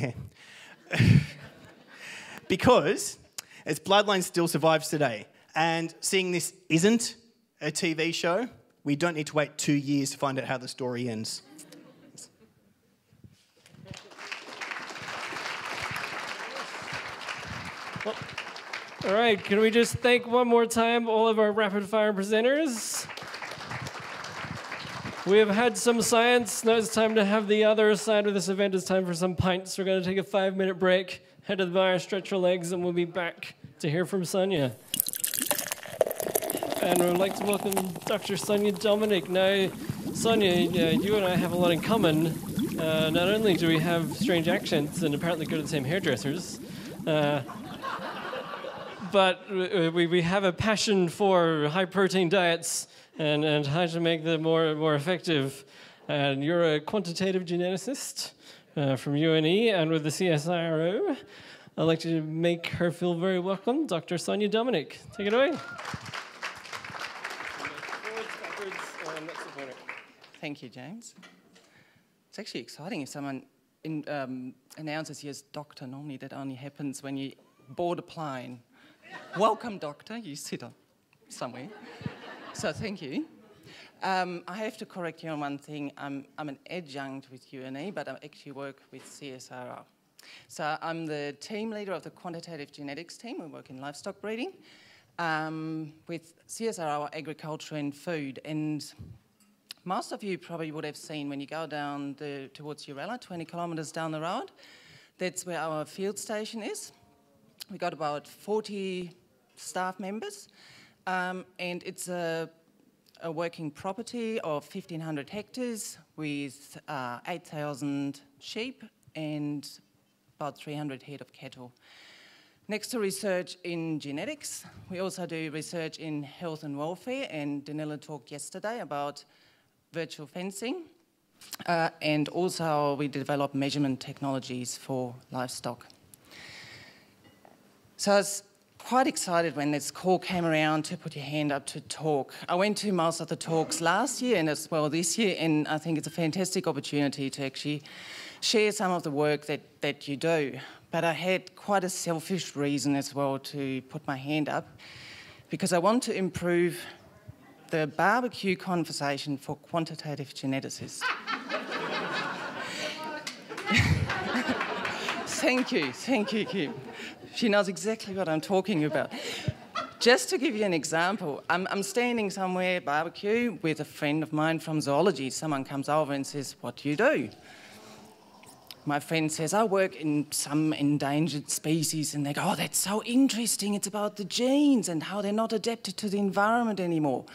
because its bloodline still survives today. And seeing this isn't a TV show, we don't need to wait two years to find out how the story ends.
All right, can we just thank one more time all of our rapid fire presenters? We have had some science. Now it's time to have the other side of this event. It's time for some pints. We're going to take a five minute break, head to the bar, stretch our legs, and we'll be back to hear from Sonja. And we'd like to welcome Dr. Sonja Dominik. Now, Sonja, you and I have a lot in common. Uh, not only do we have strange accents and apparently go to the same hairdressers, uh, but we, we have a passion for high protein diets and, and how to make them more, more effective. And you're a quantitative geneticist uh, from UNE and with the CSIRO. I'd like to make her feel very welcome, Dr. Sonja Dominik. Take it away.
Thank you, James. It's actually exciting if someone in, um, announces doctor. Normally, that only happens when you board a plane. Welcome, doctor. You sit on somewhere. So thank you. Um, I have to correct you on one thing. I'm, I'm an adjunct with UNE, but I actually work with CSIRO. So I'm the team leader of the quantitative genetics team. We work in livestock breeding um, with CSIRO agriculture and food. And most of you probably would have seen when you go down the, towards Uralla, 20 kilometres down the road, that's where our field station is. We got about 40 staff members. Um, and it's a, a, working property of 1,500 hectares with uh, 8,000 sheep and about 300 head of cattle. Next to research in genetics, we also do research in health and welfare, and Danila talked yesterday about virtual fencing. Uh, and also, we develop measurement technologies for livestock. So I was quite excited when this call came around to put your hand up to talk. I went to most of the talks last year and as well this year, and I think it's a fantastic opportunity to actually share some of the work that, that you do. But I had quite a selfish reason as well to put my hand up because I want to improve the barbecue conversation for quantitative geneticists. thank you, thank you, Kim. She knows exactly what I'm talking about. Just to give you an example, I'm, I'm, standing somewhere barbecue with a friend of mine from zoology. Someone comes over and says, What do you do? My friend says, I work in some endangered species. And they go, Oh, that's so interesting. It's about the genes and how they're not adapted to the environment anymore.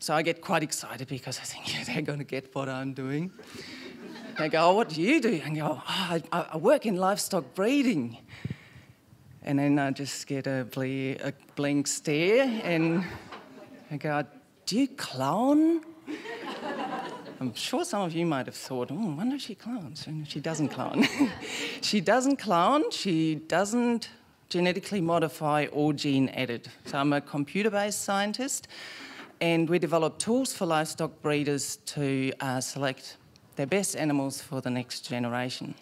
So I get quite excited because I think yeah, they're going to get what I'm doing. They go, oh, what do you do? And I go, oh, I, I work in livestock breeding. And then I just get a, ble- a blank stare and I go, Do you clown? I'm sure some of you might have thought, oh, I wonder if she clowns. And she doesn't clown. she doesn't clown, she doesn't genetically modify or gene edit. So I'm a computer based scientist and we develop tools for livestock breeders to uh, select their best animals for the next generation.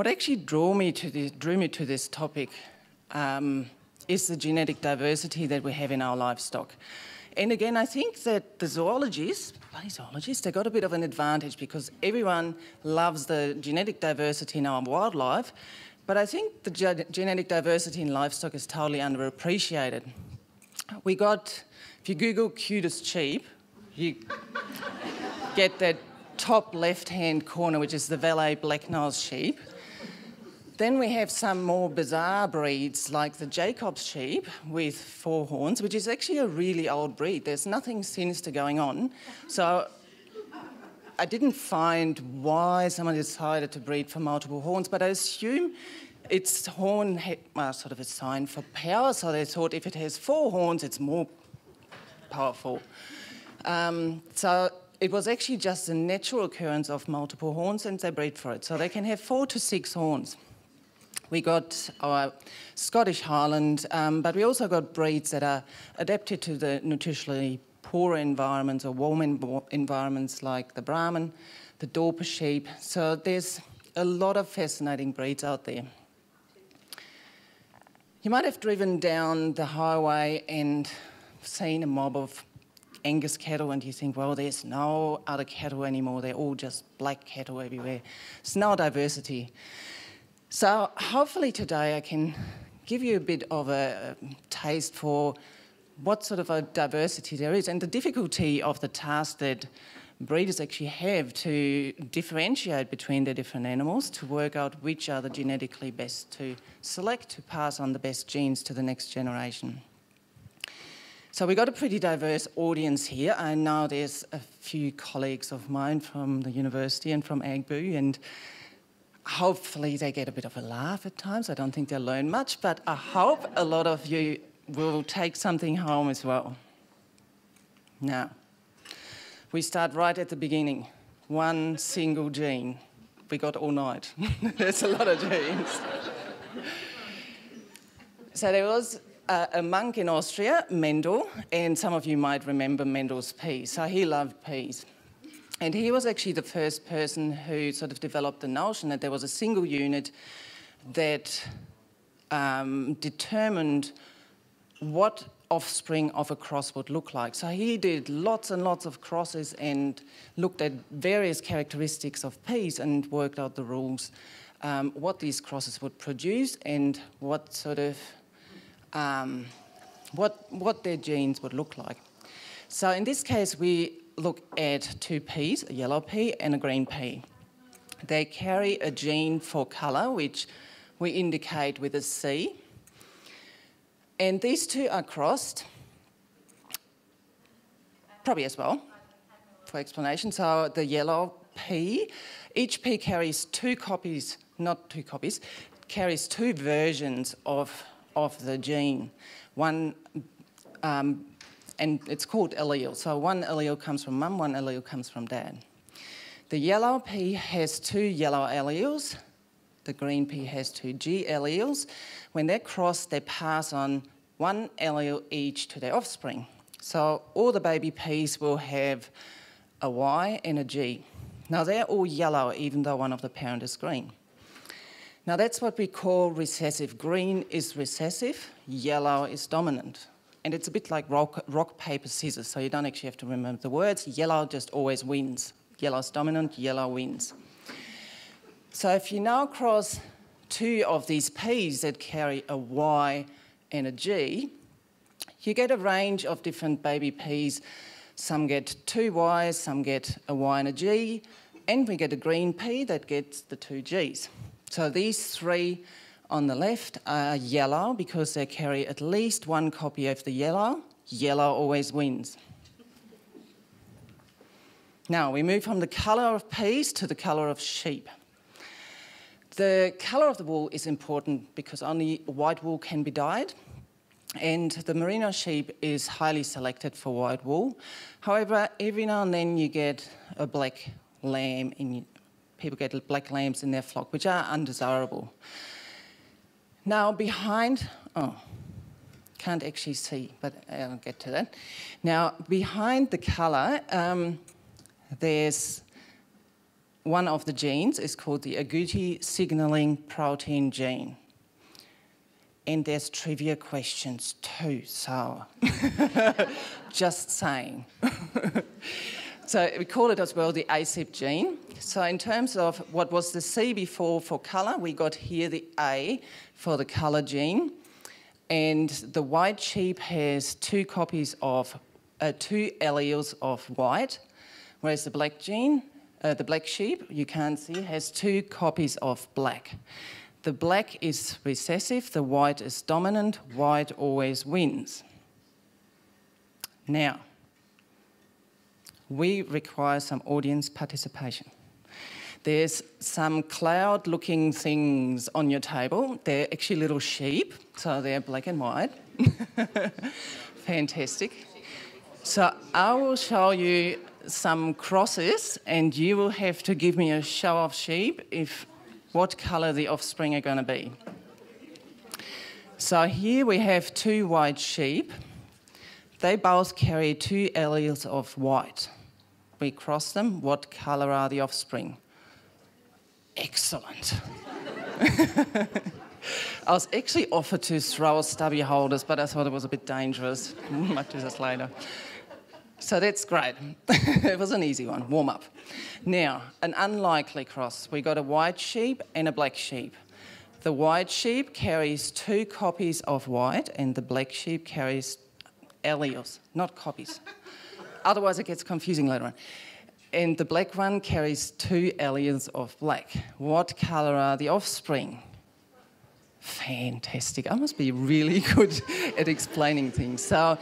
What actually drew me to this, drew me to this topic um, is the genetic diversity that we have in our livestock. And again, I think that the zoologists, bloody zoologists, they got a bit of an advantage because everyone loves the genetic diversity in our wildlife, but I think the ge- genetic diversity in livestock is totally underappreciated. We got, if you Google cutest sheep, you get that top left hand corner, which is the Valais black nose sheep. Then we have some more bizarre breeds like the Jacob's sheep with four horns, which is actually a really old breed. There's nothing sinister going on. So I didn't find why someone decided to breed for multiple horns, but I assume its horn had well, sort of a sign for power. So they thought if it has four horns, it's more powerful. Um, so it was actually just a natural occurrence of multiple horns, and they breed for it. So they can have four to six horns. We got our Scottish Highland, um, but we also got breeds that are adapted to the nutritionally poor environments or warm environments like the Brahman, the Dorper sheep. So there's a lot of fascinating breeds out there. You might have driven down the highway and seen a mob of Angus cattle and you think, well, there's no other cattle anymore. They're all just black cattle everywhere. It's no diversity. So hopefully today I can give you a bit of a taste for what sort of a diversity there is and the difficulty of the task that breeders actually have to differentiate between the different animals to work out which are the genetically best to select to pass on the best genes to the next generation. So we've got a pretty diverse audience here. I know there's a few colleagues of mine from the university and from AGBU and hopefully they get a bit of a laugh at times. I don't think they'll learn much, but I hope a lot of you will take something home as well. Now, we start right at the beginning. One single gene. We got all night. There's a lot of genes. so there was a, a, monk in Austria, Mendel, and some of you might remember Mendel's peas. So he loved peas. And he was actually the first person who sort of developed the notion that there was a single unit that um, determined what offspring of a cross would look like. So he did lots and lots of crosses and looked at various characteristics of peas and worked out the rules, um, what these crosses would produce and what sort of um, what what their genes would look like. So in this case, we look at two peas, a yellow pea and a green pea. They carry a gene for colour, which we indicate with a C. And these two are crossed, probably as well, for explanation. So the yellow pea, each pea carries two copies, not two copies, carries two versions of, of the gene. One um, and it's called allele. So one allele comes from mum, one allele comes from dad. The yellow pea has two yellow alleles. The green pea has two G alleles. When they cross, they pass on one allele each to their offspring. So all the baby peas will have a Y and a G. Now they're all yellow, even though one of the parent is green. Now that's what we call recessive. Green is recessive, yellow is dominant. And it's a bit like rock, rock, paper, scissors, so you don't actually have to remember the words. Yellow just always wins. Yellow's dominant, yellow wins. So if you now cross two of these peas that carry a Y and a G, you get a range of different baby peas. Some get two Ys, some get a Y and a G, and we get a green pea that gets the two Gs. So these three on the left are yellow because they carry at least one copy of the yellow. Yellow always wins. Now we move from the colour of peas to the colour of sheep. The colour of the wool is important because only white wool can be dyed, and the merino sheep is highly selected for white wool. However, every now and then you get a black lamb in people get black lambs in their flock, which are undesirable. Now, behind, oh, can't actually see, but I'll get to that. Now, behind the colour, um, there's one of the genes is called the agouti signaling protein gene. And there's trivia questions too, so just saying. So we call it as well the ASIP gene. So in terms of what was the C before for colour, we got here the A for the colour gene. And the white sheep has two copies of, uh, two alleles of white, whereas the black gene, uh, the black sheep, you can't see, has two copies of black. The black is recessive, the white is dominant, white always wins. Now, we require some audience participation. There's some cloud looking things on your table. They're actually little sheep, so they're black and white. Fantastic. So I will show you some crosses, and you will have to give me a show of sheep if what colour the offspring are going to be. So here we have two white sheep. They both carry two alleles of white we cross them, what colour are the offspring? Excellent. I was actually offered to throw stubby holders, but I thought it was a bit dangerous. Do this later. So that's great. it was an easy one, warm up. Now, an unlikely cross. We got a white sheep and a black sheep. The white sheep carries two copies of white, and the black sheep carries alleles, not copies. Otherwise, it gets confusing later on. And the black one carries two alleles of black. What color are the offspring? Fantastic. I must be really good at explaining things. So,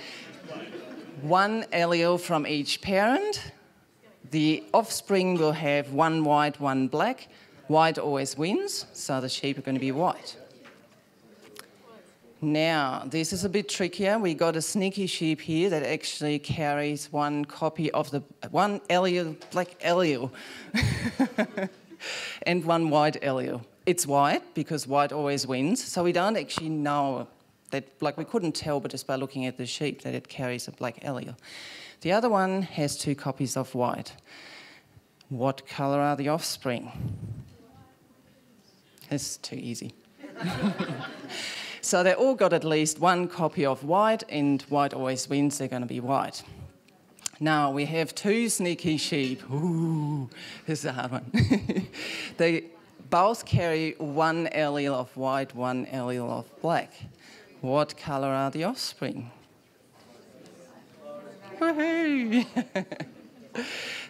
one allele from each parent. The offspring will have one white, one black. White always wins, so the sheep are going to be white. Now, this is a bit trickier. We got a sneaky sheep here that actually carries one copy of the one allele, black allele, and one white allele. It's white because white always wins, so we don't actually know that, like, we couldn't tell, but just by looking at the sheep, that it carries a black allele. The other one has two copies of white. What colour are the offspring? It's too easy. So they all got at least one copy of white, and white always wins, they're going to be white. Now we have two sneaky sheep. Ooh, this is a hard one. they both carry one allele of white, one allele of black. What colour are the offspring?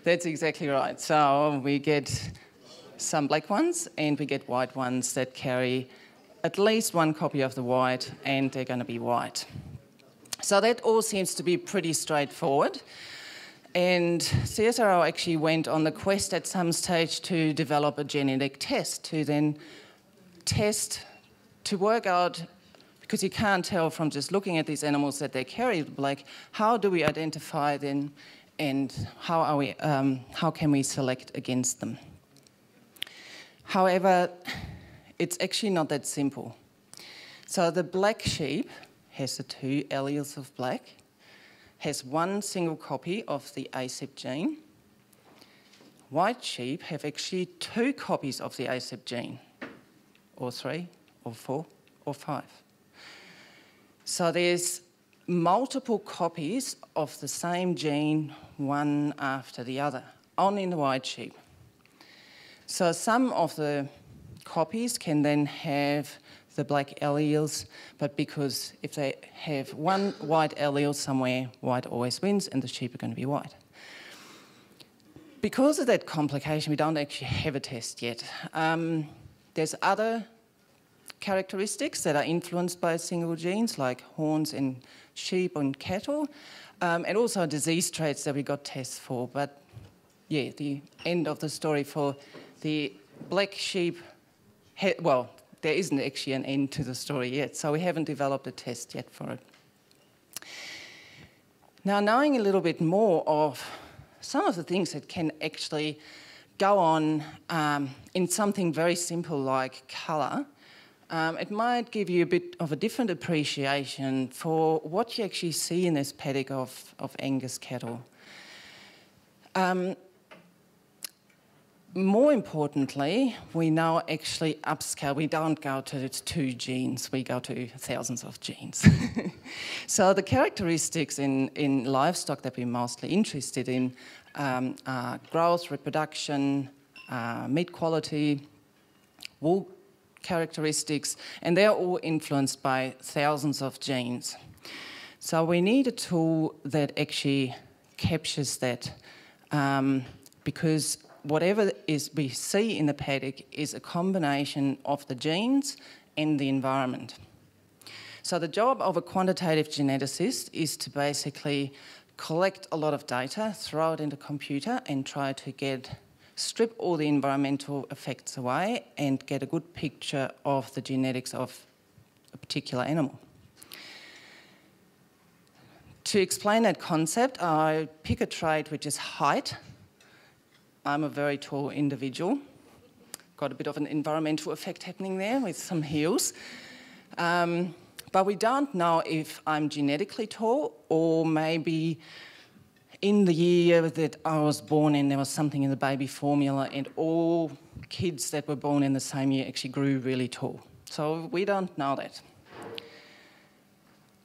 That's exactly right. So we get some black ones and we get white ones that carry at least one copy of the white, and they're going to be white. So that all seems to be pretty straightforward. And CSIRO actually went on the quest at some stage to develop a genetic test to then test, to work out because you can't tell from just looking at these animals that they carry black. How do we identify them, and how are we? Um, how can we select against them? However, it's actually not that simple. So the black sheep has the two alleles of black, has one single copy of the ASIP gene. White sheep have actually two copies of the ASIP gene, or three, or four, or five. So there's multiple copies of the same gene, one after the other, only in the white sheep. So some of the copies can then have the black alleles, but because if they have one white allele somewhere, white always wins and the sheep are going to be white. Because of that complication, we don't actually have a test yet. Um, there's other characteristics that are influenced by single genes, like horns in sheep and cattle, um, and also disease traits that we got tests for. But yeah, the end of the story for the black sheep, well, there isn't actually an end to the story yet, so we haven't developed a test yet for it. Now, knowing a little bit more of some of the things that can actually go on um, in something very simple like colour, um, it might give you a bit of a different appreciation for what you actually see in this paddock of, of Angus cattle. Um, more importantly, we now actually upscale. We don't go to two genes, we go to thousands of genes. so the characteristics in, in livestock that we're mostly interested in um, are growth, reproduction, uh, meat quality, wool characteristics, and they're all influenced by thousands of genes. So we need a tool that actually captures that um, because whatever is we see in the paddock is a combination of the genes and the environment. So the job of a quantitative geneticist is to basically collect a lot of data, throw it into a computer and try to get strip all the environmental effects away and get a good picture of the genetics of a particular animal. To explain that concept, I pick a trait which is height, I'm a very tall individual. Got a bit of an environmental effect happening there with some heels. Um, but we don't know if I'm genetically tall or maybe in the year that I was born in, there was something in the baby formula, and all kids that were born in the same year actually grew really tall. So we don't know that.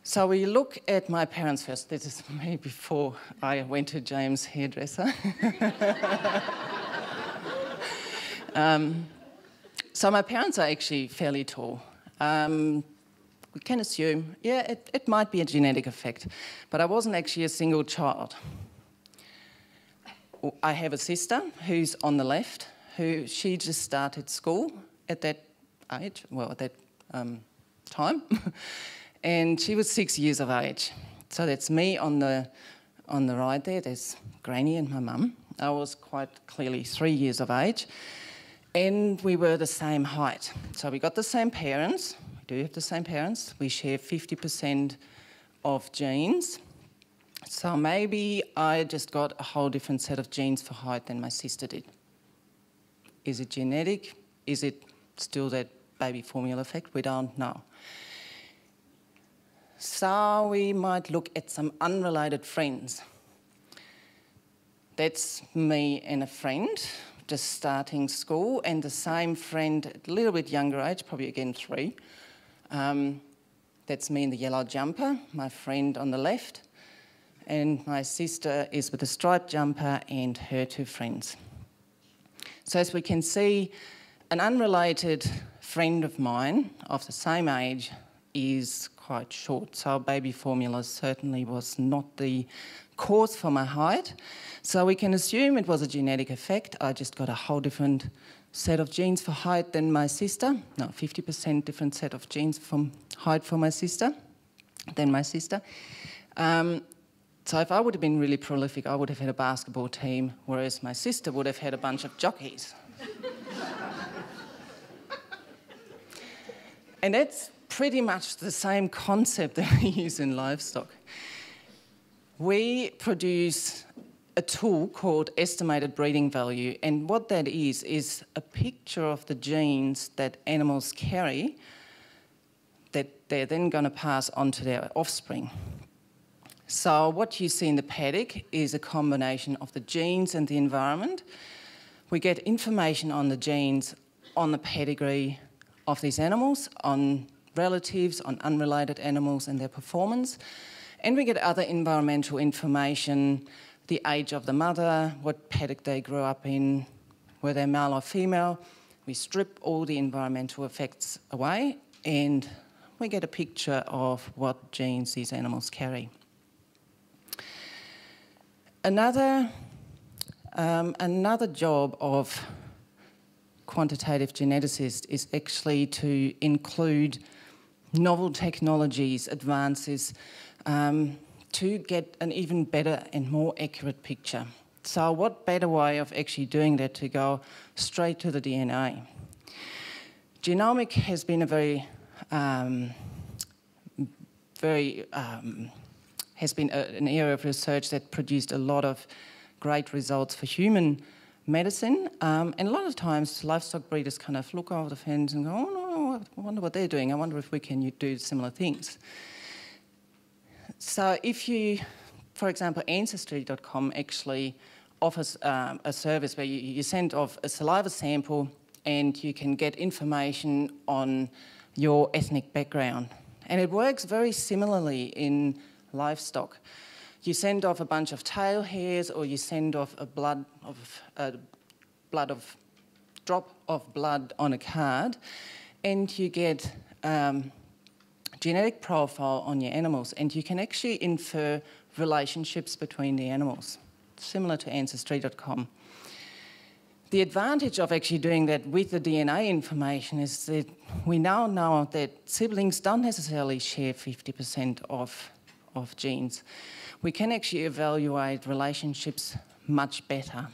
So we look at my parents first. This is me before I went to James' hairdresser. um, so my parents are actually fairly tall. Um, we can assume, yeah, it, it might be a genetic effect, but I wasn't actually a single child. I have a sister who's on the left, who she just started school at that age, well, at that um, time. and she was six years of age. So that's me on the on the right there. There's Granny and my mum. I was quite clearly three years of age, and we were the same height. So we got the same parents. We do have the same parents. We share 50% of genes. So maybe I just got a whole different set of genes for height than my sister did. Is it genetic? Is it still that baby formula effect? We don't know. So we might look at some unrelated friends. That's me and a friend just starting school, and the same friend, a little bit younger age, probably again three. Um, that's me in the yellow jumper, my friend on the left, and my sister is with a striped jumper and her two friends. So, as we can see, an unrelated friend of mine of the same age is quite short. So baby formula certainly was not the cause for my height. So we can assume it was a genetic effect. I just got a whole different set of genes for height than my sister. No, 50% different set of genes from height for my sister than my sister. Um, so if I would have been really prolific, I would have had a basketball team, whereas my sister would have had a bunch of jockeys. and that's pretty much the same concept that we use in livestock. We produce a tool called estimated breeding value, and what that is, is a picture of the genes that animals carry that they're then going to pass on to their offspring. So, what you see in the paddock is a combination of the genes and the environment. We get information on the genes, on the pedigree of these animals, on relatives, on unrelated animals and their performance. And we get other environmental information the age of the mother, what paddock they grew up in, were they male or female. We strip all the environmental effects away and we get a picture of what genes these animals carry. Another, um, another job of quantitative geneticists is actually to include novel technologies, advances, um, to get an even better and more accurate picture. So what better way of actually doing that to go straight to the DNA? Genomic has been a very, um, very, um, has been a, an area of research that produced a lot of great results for human medicine. Um, and a lot of times livestock breeders kind of look over the fence and go, oh no, I wonder what they're doing. I wonder if we can do similar things. So if you, for example, Ancestry.com actually offers um, a service where you, you send off a saliva sample and you can get information on your ethnic background. And it works very similarly in livestock. You send off a bunch of tail hairs or you send off a blood of, a blood of drop of blood on a card and you get um, genetic profile on your animals, and you can actually infer relationships between the animals, similar to Ancestry.com. The advantage of actually doing that with the DNA information is that we now know that siblings don't necessarily share 50% of, of genes. We can actually evaluate relationships much better.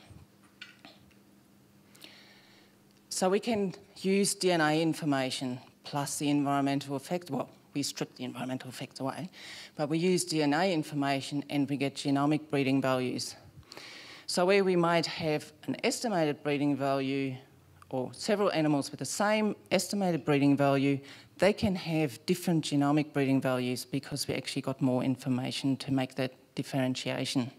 So we can use DNA information plus the environmental effect, well, we strip the environmental effects away, but we use DNA information and we get genomic breeding values. So where we might have an estimated breeding value or several animals with the same estimated breeding value, they can have different genomic breeding values because we actually got more information to make that differentiation.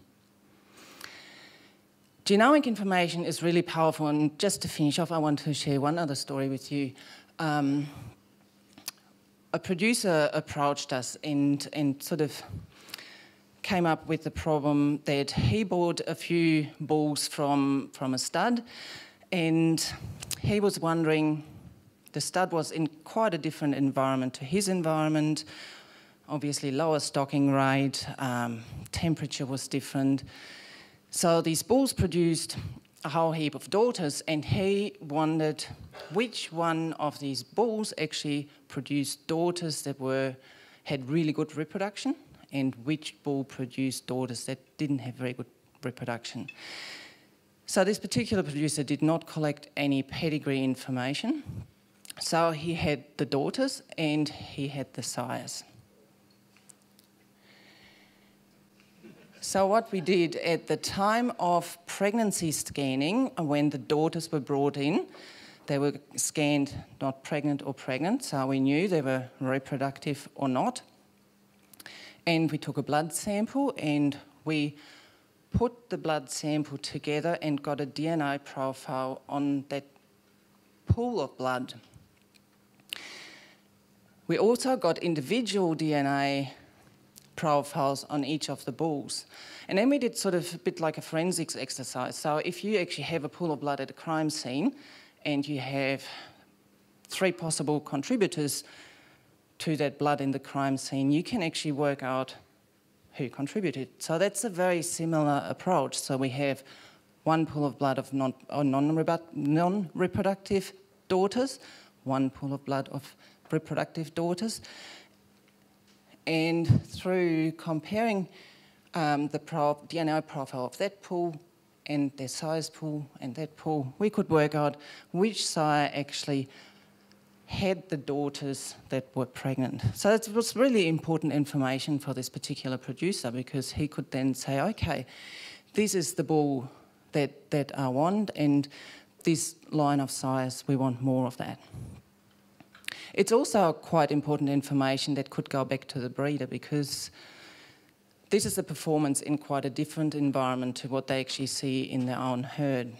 Genomic information is really powerful, and just to finish off, I want to share one other story with you. Um, a producer approached us and, and sort of came up with the problem that he bought a few bulls from, from a stud and he was wondering the stud was in quite a different environment to his environment obviously lower stocking rate um, temperature was different so these bulls produced a whole heap of daughters, and he wondered which one of these bulls actually produced daughters that were had really good reproduction, and which bull produced daughters that didn't have very good reproduction. So this particular producer did not collect any pedigree information. So he had the daughters and he had the sires. So what we did at the time of pregnancy scanning, uh, when the daughters were brought in, they were scanned not pregnant or pregnant, so we knew they were reproductive or not. And we took a blood sample and we put the blood sample together and got a DNA profile on that pool of blood. We also got individual DNA profiles on each of the bulls. And then we did sort of a bit like a forensics exercise. So if you actually have a pool of blood at a crime scene and you have three possible contributors to that blood in the crime scene, you can actually work out who contributed. So that's a very similar approach. So we have one pool of blood of non, non-reproductive daughters, one pool of blood of reproductive daughters, and through comparing um, the pro DNA profile of that pool and their sires pool and that pool, we could work out which sire actually had the daughters that were pregnant. So it was really important information for this particular producer because he could then say, okay, this is the bull that, that I want, and this line of sires, we want more of that. It's also quite important information that could go back to the breeder because this is a performance in quite a different environment to what they actually see in their own herd.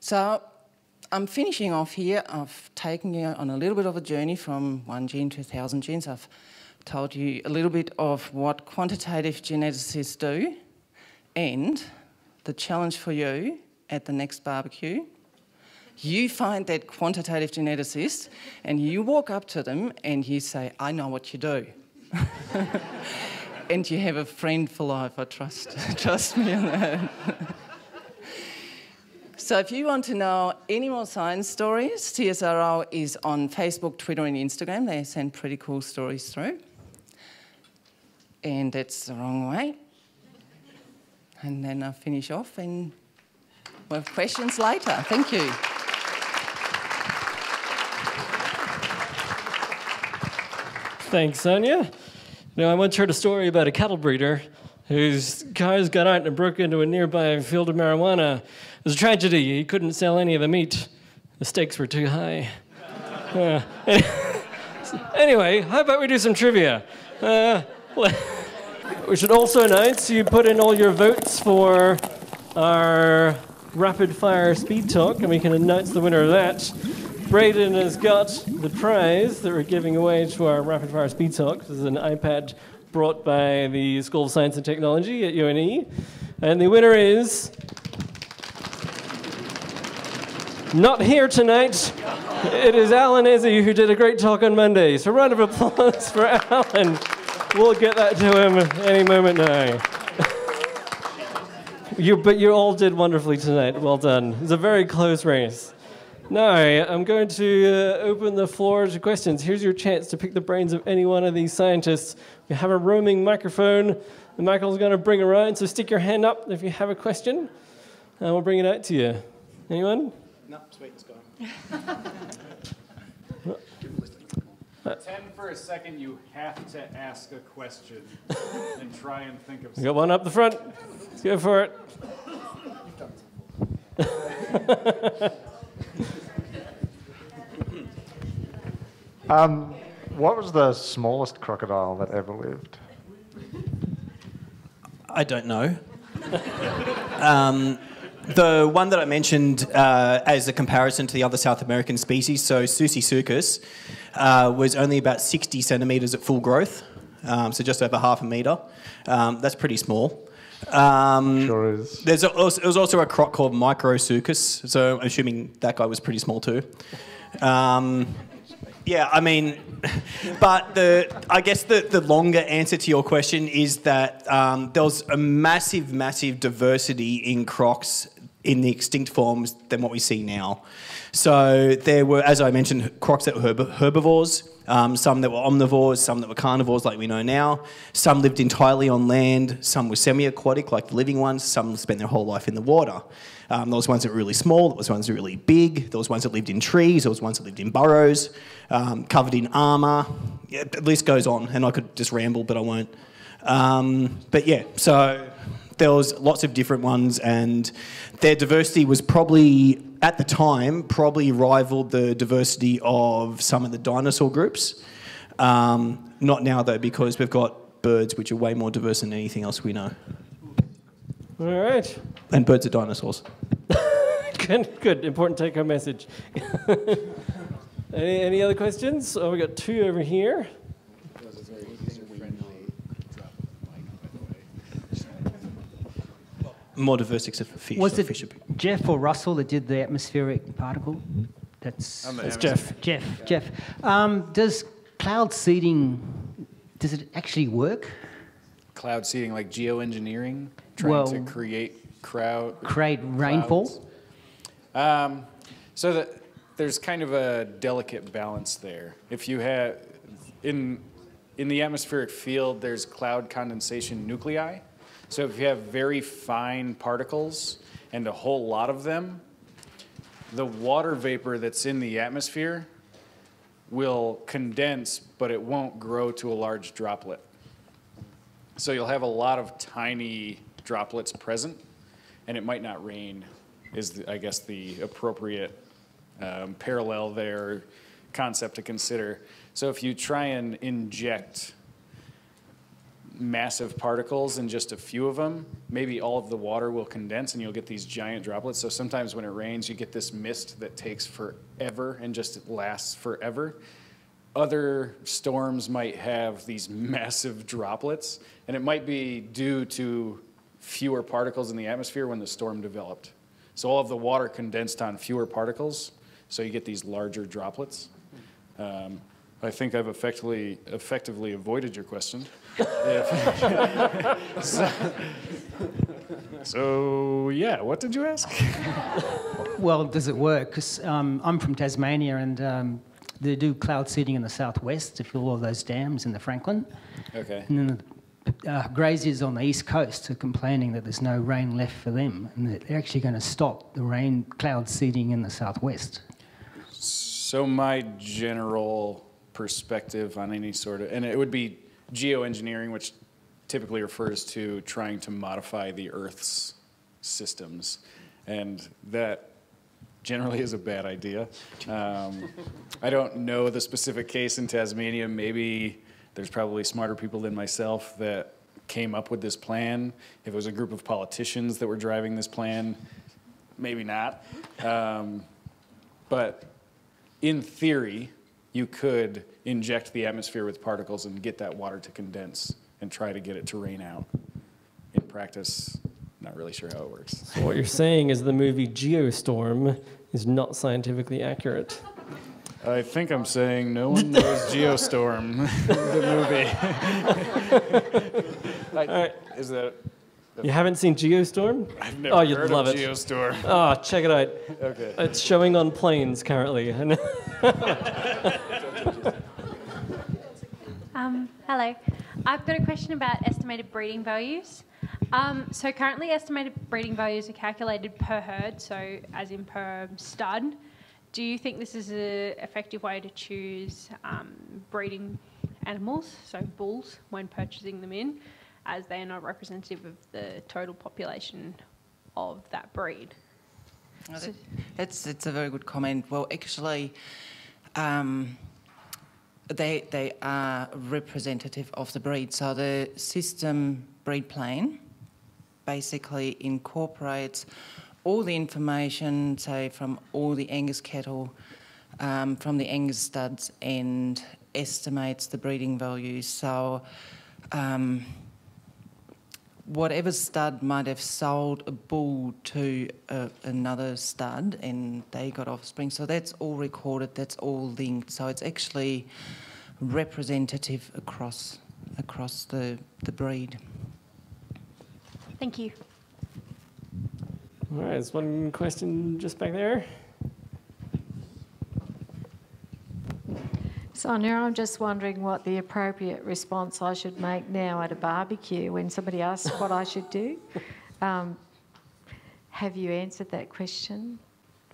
So I'm finishing off here. I've taken you on a little bit of a journey from one gene to a thousand genes. I've told you a little bit of what quantitative geneticists do and the challenge for you at the next barbecue. You find that quantitative geneticist and you walk up to them and you say, I know what you do. and you have a friend for life, I trust. trust me on that. so if you want to know any more science stories, CSIRO is on Facebook, Twitter and Instagram. They send pretty cool stories through. And that's the wrong way. And then I'll finish off and we'll have questions later. Thank you.
Thanks, Sonja. Now, I once heard a story about a cattle breeder whose cars got out and broke into a nearby field of marijuana. It was a tragedy. He couldn't sell any of the meat. The stakes were too high. Uh, anyway, how about we do some trivia? Uh, we should also announce you put in all your votes for our rapid fire speed talk, and we can announce the winner of that. Braden has got the prize that we're giving away to our Rapid Fire Speed Talk. This is an iPad brought by the School of Science and Technology at UNE. And the winner is. Not here tonight. It is Alan Ezzy who did a great talk on Monday. So, round of applause for Alan. We'll get that to him any moment now. you, but you all did wonderfully tonight. Well done. It's a very close race. Now, I'm going to uh, open the floor to questions. Here's your chance to pick the brains of any one of these scientists. We have a roaming microphone. The Michael's going to bring around, so stick your hand up if you have a question, and we'll bring it out to you. Anyone?
No, sweet, let's go.
Pretend for a second you have to ask a question and try and think of
We got one up the front. Let's go for it.
Um, what was the smallest crocodile that ever lived?
I don't know. um, the one that I mentioned uh, as a comparison to the other South American species, so Susisuchus, uh, was only about 60 centimetres at full growth, um, so just over half a metre. Um, that's pretty small. Um,
Sure is.
There's a, also, there was also a croc called Microsuchus, so I'm assuming that guy was pretty small too. Yeah, I mean, but the I guess the, the longer answer to your question is that um, there was a massive, massive diversity in crocs in the extinct forms than what we see now. So there were, as I mentioned, crocs that were herb- herbivores, um, some that were omnivores, some that were carnivores, like we know now. Some lived entirely on land. Some were semi-aquatic, like the living ones. Some spent their whole life in the water. Um, there was ones that were really small. There was ones that were really big. There was ones that lived in trees. There was ones that lived in burrows, um, covered in armour. Yeah, the list goes on, and I could just ramble, but I won't. Um, but yeah, so there was lots of different ones, and their diversity was probably at the time probably rivaled the diversity of some of the dinosaur groups. Um, not now though, because we've got birds which are way more diverse than anything else we know,
All right.
and birds are dinosaurs.
Good, good. Important take home message. any, any other questions? Oh, we got two over here.
More diverse except for fish.
Was
so
it
fish
Jeff or Russell that did the atmospheric particle? That's,
That's
atmosphere.
Jeff.
Jeff. Jeff. Um, does cloud seeding, does it actually work?
Cloud seeding, like geoengineering, trying
Well-
to create crowd
Create rainfall?
Um, so that there's kind of a delicate balance there. If you have in in the atmospheric field, there's cloud condensation nuclei. So if you have very fine particles and a whole lot of them,
the water vapor that's in the atmosphere will condense, but it won't grow to a large droplet. So you'll have a lot of tiny droplets present, and it might not rain, is the, I guess the appropriate um, parallel there, concept to consider. So if you try and inject massive particles in just a few of them, maybe all of the water will condense and you'll get these giant droplets. So sometimes when it rains, you get this mist that takes forever and just lasts forever. Other storms might have these massive droplets, and it might be due to fewer particles in the atmosphere when the storm developed. So all of the water condensed on fewer particles, so you get these larger droplets. Um, I think I've effectively, effectively avoided your question. So, so, yeah, what did you ask?
well, does it work? Because um, I'm from Tasmania and um, they do cloud seeding in the southwest to fill all those dams in the Franklin.
Okay.
And then the uh, graziers on the east coast are complaining that there's no rain left for them and that they're actually going to stop the rain cloud seeding in the southwest.
So my general perspective on any sort of, and it would be geoengineering, which typically refers to trying to modify the Earth's systems. And that generally is a bad idea. Um, I don't know the specific case in Tasmania. Maybe there's probably smarter people than myself that came up with this plan. If it was a group of politicians that were driving this plan, maybe not. Um, but in theory, you could inject the atmosphere with particles and get that water to condense and try to get it to rain out. In practice, not really sure how it works.
So what you're saying is the movie Geostorm is not scientifically accurate.
I think I'm saying no one knows Geostorm, the movie. I, is that?
You haven't seen Geostorm?
I've never
oh, you'd
heard
love
of
it.
Geostorm.
Oh, check it out.
Okay.
It's showing on planes currently.
Um, hello. I've got a question about estimated breeding values. Um, so currently, estimated breeding values are calculated per herd, so as in per stud. Do you think this is an effective way to choose um, breeding animals, so bulls, when purchasing them in, as they are not representative of the total population of that breed?
So it's, it's a very good comment. Well, actually, um, they, they are representative of the breed. So the system BREEDPLAN basically incorporates all the information, say, from all the Angus cattle, um, from the Angus studs, and estimates the breeding values. So um, whatever stud might have sold a bull to uh, another stud and they got offspring. So that's all recorded, that's all linked. So it's actually representative across across the, the breed.
Thank you.
All right, there's one question just back there.
Sonja, I'm just wondering what the appropriate response I should make now at a barbecue when somebody asks what I should do. Um, have you answered that question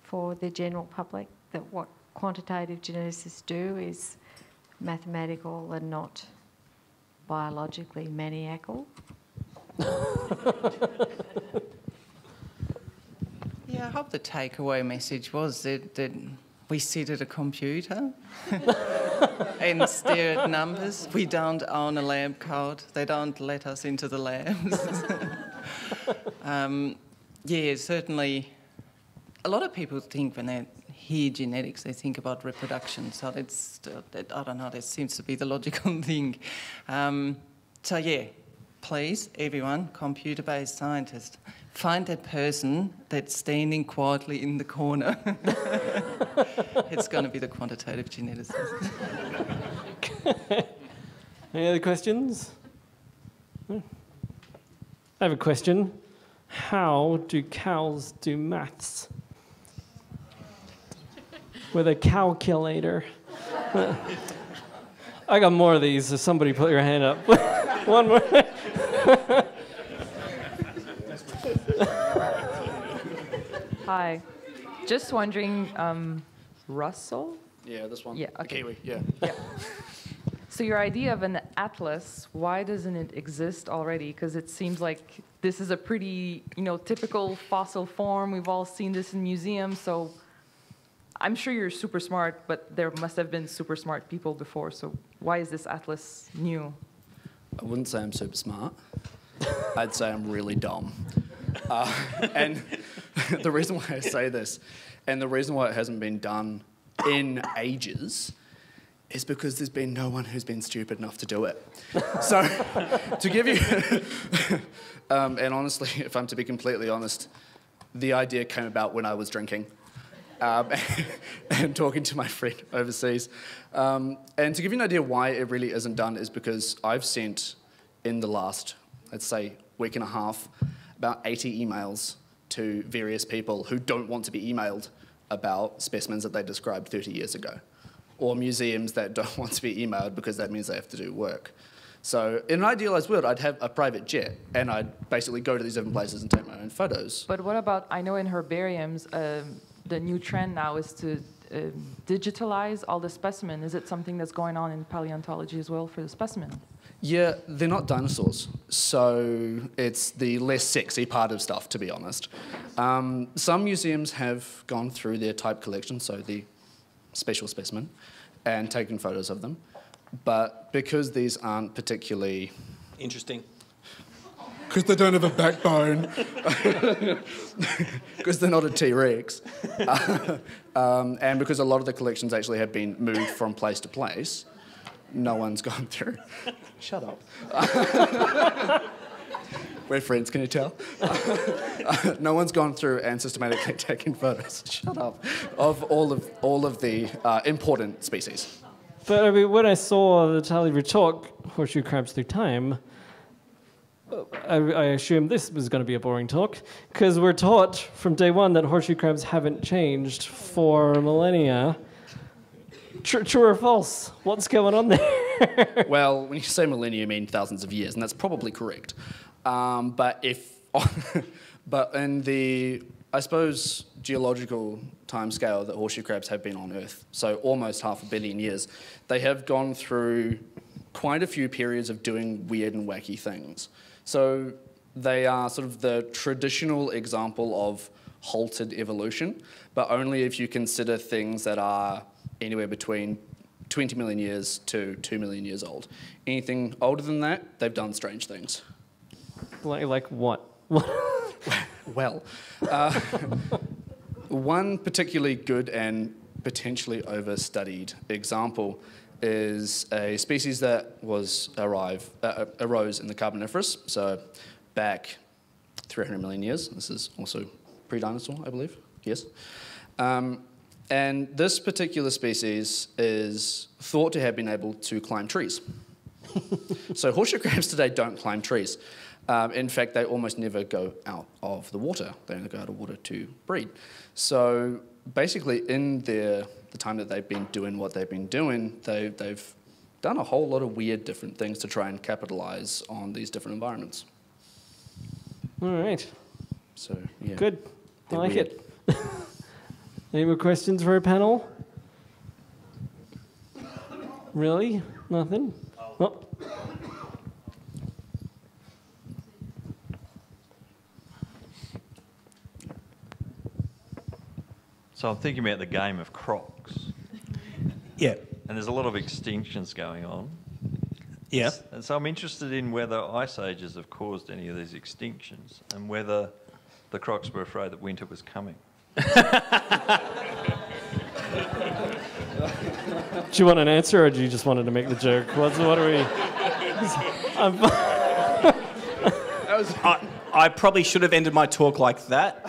for the general public that what quantitative geneticists do is mathematical and not biologically maniacal?
Yeah, I hope the takeaway message was that, that we sit at a computer and stare at numbers. We don't own a lab coat. They don't let us into the labs. um, yeah, certainly. A lot of people think when they hear genetics, they think about reproduction. So that's, that, I don't know, that seems to be the logical thing. Um, so yeah, please, everyone, computer-based scientist, find that person that's standing quietly in the corner. it's going to be the quantitative geneticist.
Any other questions? I have a question. How do cows do maths? With a calculator. I got more of these, so somebody put your hand up. One more.
Hi. just wondering, um, Russell?
Yeah, this one.
Yeah, okay.
Kiwi, yeah.
So your idea of an atlas, why doesn't it exist already? Because it seems like this is a pretty, you know, typical fossil form. We've all seen this in museums, so I'm sure you're super smart, but there must have been super smart people before. So why is this atlas new?
I wouldn't say I'm super smart. I'd say I'm really dumb. Uh, and the reason why I say this, and the reason why it hasn't been done in ages, is because there's been no one who's been stupid enough to do it. So, to give you, um, and honestly, if I'm to be completely honest, the idea came about when I was drinking. Um, and talking to my friend overseas. Um, and to give you an idea why it really isn't done is because I've sent in the last, let's say, week and a half, about 80 emails to various people who don't want to be emailed about specimens that they described 30 years ago, or museums that don't want to be emailed because that means they have to do work. So, in an idealized world, I'd have a private jet and I'd basically go to these different places and take my own photos.
But what about, I know in herbariums, um, the new trend now is to digitalize all the specimen. Is it something that's going on in paleontology as well for the specimen?
Yeah, they're not dinosaurs, so it's the less sexy part of stuff, to be honest. Um, some museums have gone through their type collection, so the special specimen, and taken photos of them. But because these aren't particularly
Interesting.
Because they don't have a backbone, because they're not a T Rex, um, and because a lot of the collections actually have been moved from place to place, no one's gone through. Shut up. We're friends, can you tell? no one's gone through and systematically taken photos. Shut up. Of all of all of the uh, important species.
But I mean, when I saw the Tally talk, Horseshoe Crabs Through Time, I, I assumed this was going to be a boring talk, because we're taught from day one that horseshoe crabs haven't changed for millennia. Tr- true or false? What's going on there?
well, when you say millennia, you mean thousands of years, and that's probably correct. Um, but if, but in the, I suppose, geological timescale that horseshoe crabs have been on Earth, so almost half a billion years, they have gone through quite a few periods of doing weird and wacky things. So they are sort of the traditional example of halted evolution, but only if you consider things that are anywhere between 20 million years to 2 million years old. Anything older than that, they've done strange things.
like, like what?
well, uh, one particularly good and potentially overstudied example is a species that was arrive, uh, arose in the Carboniferous, so back 300 million years. This is also pre-dinosaur, I believe. Yes. Um, and this particular species is thought to have been able to climb trees. so horseshoe crabs today don't climb trees. Um, in fact, they almost never go out of the water. They only go out of water to breed. So basically, in their, the time that they've been doing what they've been doing, they, they've done a whole lot of weird different things to try and capitalize on these different environments.
All right.
So, yeah.
Good. I like
weird.
it. Any more questions for our panel? Really? Nothing? Oh.
So I'm thinking about the game of crocs.
Yeah.
And there's a lot of extinctions going on.
Yeah.
And so I'm interested in whether ice ages have caused any of these extinctions and whether the crocs were afraid that winter was coming.
Do you want an answer, or do you just wanted to make the joke? What's what are we? I'm,
I, I probably should have ended my talk like that.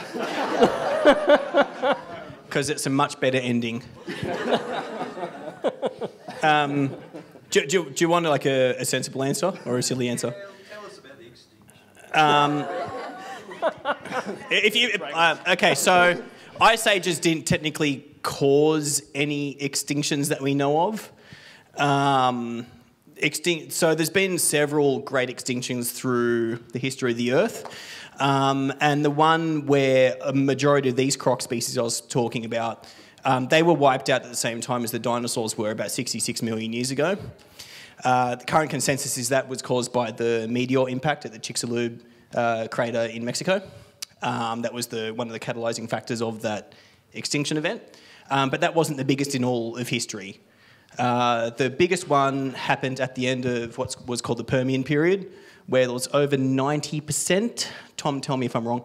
Because it's a much better ending. Um, do, do, do you want like a, a sensible answer or a silly answer? Um, if you uh, okay, so ice ages didn't technically cause any extinctions that we know of. Um, so there's been several great extinctions through the history of the Earth. Um, and the one where a majority of these croc species I was talking about, um, they were wiped out at the same time as the dinosaurs were about 66 million years ago. Uh, the current consensus is that was caused by the meteor impact at the Chicxulub uh, crater in Mexico. Um, that was the, one of the catalyzing factors of that extinction event. Um, but that wasn't the biggest in all of history. Uh, the biggest one happened at the end of what was called the Permian period, where there was over 90%. Tom, tell me if I'm wrong.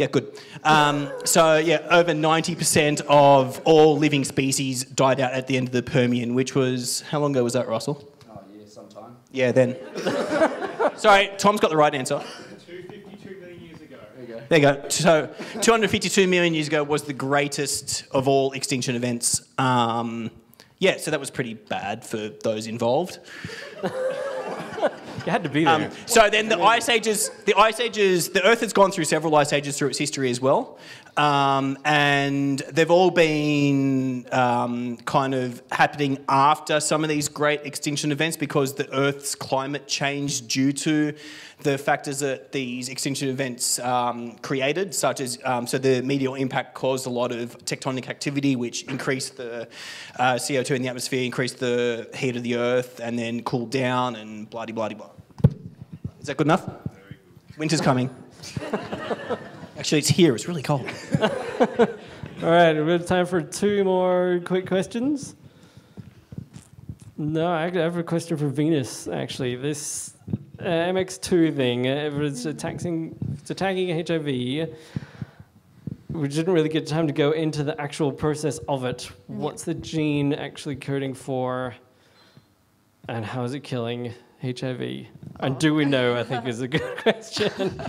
Yeah, good. Um, so, yeah, over 90% of all living species died out at the end of the Permian, which was, how long ago was that, Russell?
Oh, yeah, sometime.
Yeah, then. Sorry, Tom's got the right answer.
252 million years ago.
There you go.
There you go. So, 252 million years ago was the greatest of all extinction events. Um, yeah, so that was pretty bad for those involved.
You had to be there.
Um, so then the ice ages, the ice ages, the Earth has gone through several ice ages through its history as well, um, and they've all been um, kind of happening after some of these great extinction events because the Earth's climate changed due to the factors that these extinction events um, created, such as um, so the meteor impact caused a lot of tectonic activity, which increased the uh, CO2 in the atmosphere, increased the heat of the Earth, and then cooled down and blah blah blah. Is that good enough? Winter's coming. Actually, it's here. It's really cold.
All right, we have time for two more quick questions. No, I have a question for Venus. Actually, this uh, MX2 thing, uh, it's attacking, it's attacking HIV. We didn't really get time to go into the actual process of it. What's the gene actually coding for, and how is it killing HIV? And do we know? I think is a good question.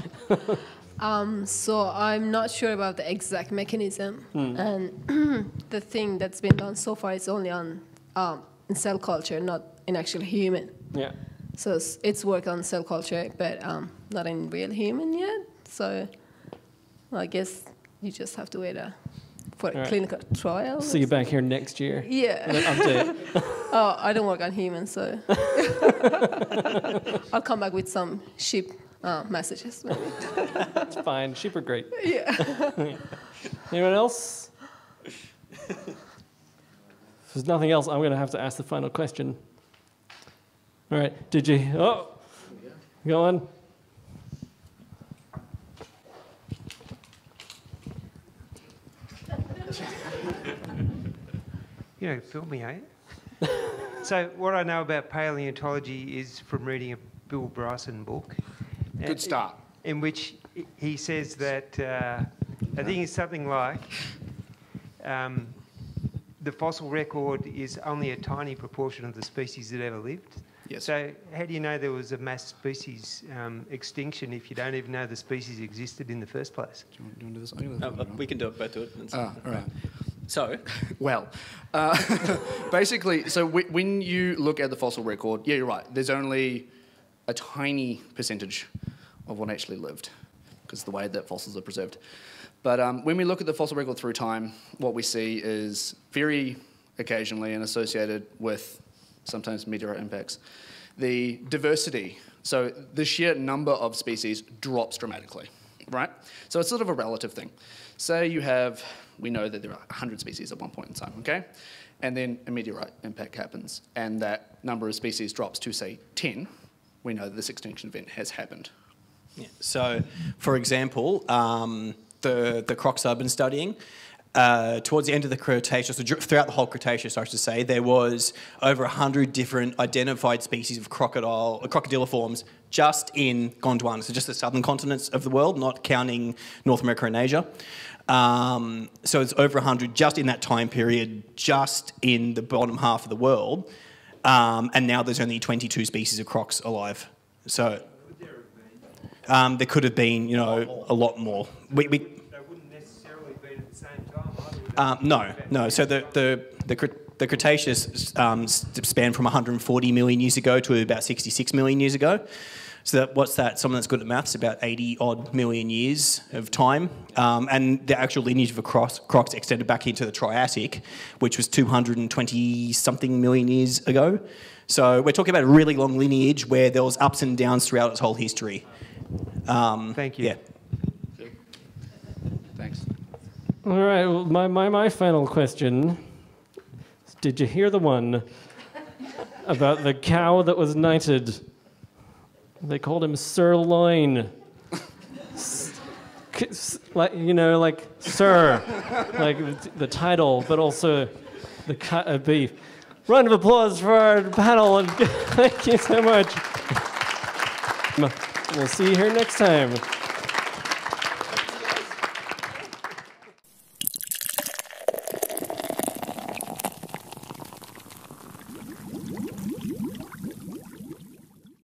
Um, so I'm not sure about the exact mechanism,
Hmm.
and the thing that's been done so far is only on um, in cell culture, not in actual human.
yeah.
So it's, it's work on cell culture, but um, not in real human yet. So I guess you just have to wait uh, for a clinical trial.
See you back here next year.
Yeah.
Update.
oh, I don't work on humans, so I'll come back with some sheep uh, messages. maybe.
it's fine. Sheep are great.
Yeah.
Anyone else? If there's nothing else, I'm going to have to ask the final question. All right, did you? Oh, go on.
You know, film me, eh? so what I know about paleontology is from reading a Bill Bryson book.
Good
uh,
start.
In which he says that uh, I think it's something like um, the fossil record is only a tiny proportion of the species that ever lived.
Yes.
So how do you know there was a mass species um, extinction if you don't even know the species existed in the first place?
Do you want, do you want to do this? I'm
we can do it. Both do it.
Ah, all right.
So,
well, uh, basically, so w- when you look at the fossil record, yeah, you're right. There's only a tiny percentage of what actually lived, because the way that fossils are preserved. But um, when we look at the fossil record through time, what we see is very occasionally and associated with sometimes meteorite impacts, the diversity. So the sheer number of species drops dramatically, right? So it's sort of a relative thing. Say you have, we know that there are 100 species at one point in time, okay? And then a meteorite impact happens, and that number of species drops to, say, 10. We know that this extinction event has happened.
Yeah. So, for example, um, the the crocs I've been studying. Uh, towards the end of the Cretaceous, or throughout the whole Cretaceous, I should say, there was over 100 different identified species of crocodile, crocodiliforms just in Gondwana, so just the southern continents of the world, not counting North America and Asia. Um, so it's over 100 just in that time period, just in the bottom half of the world. Um, and now there's only 22 species of crocs alive. So um, there could have been, you know, a lot more. We, we,
They wouldn't necessarily be at the same time either. would they?
um, no, no. So the the the, the Cretaceous um, spanned from 140 million years ago to about 66 million years ago. So that, what's that? Someone that's good at maths, about 80 odd million years of time. Um, and the actual lineage of the crocs, crocs extended back into the Triassic, which was 220 something million years ago. So we're talking about a really long lineage where there was ups and downs throughout its whole history. Um,
Thank you.
Yeah.
Thanks.
All right, well, my, my, my final question Did you hear the one about the cow that was knighted? They called him Sirloin. S- k- s- like, you know, like Sir, like the, the title, but also the cut of beef. Round of applause for our panel, and thank you so much. We'll see you here next time.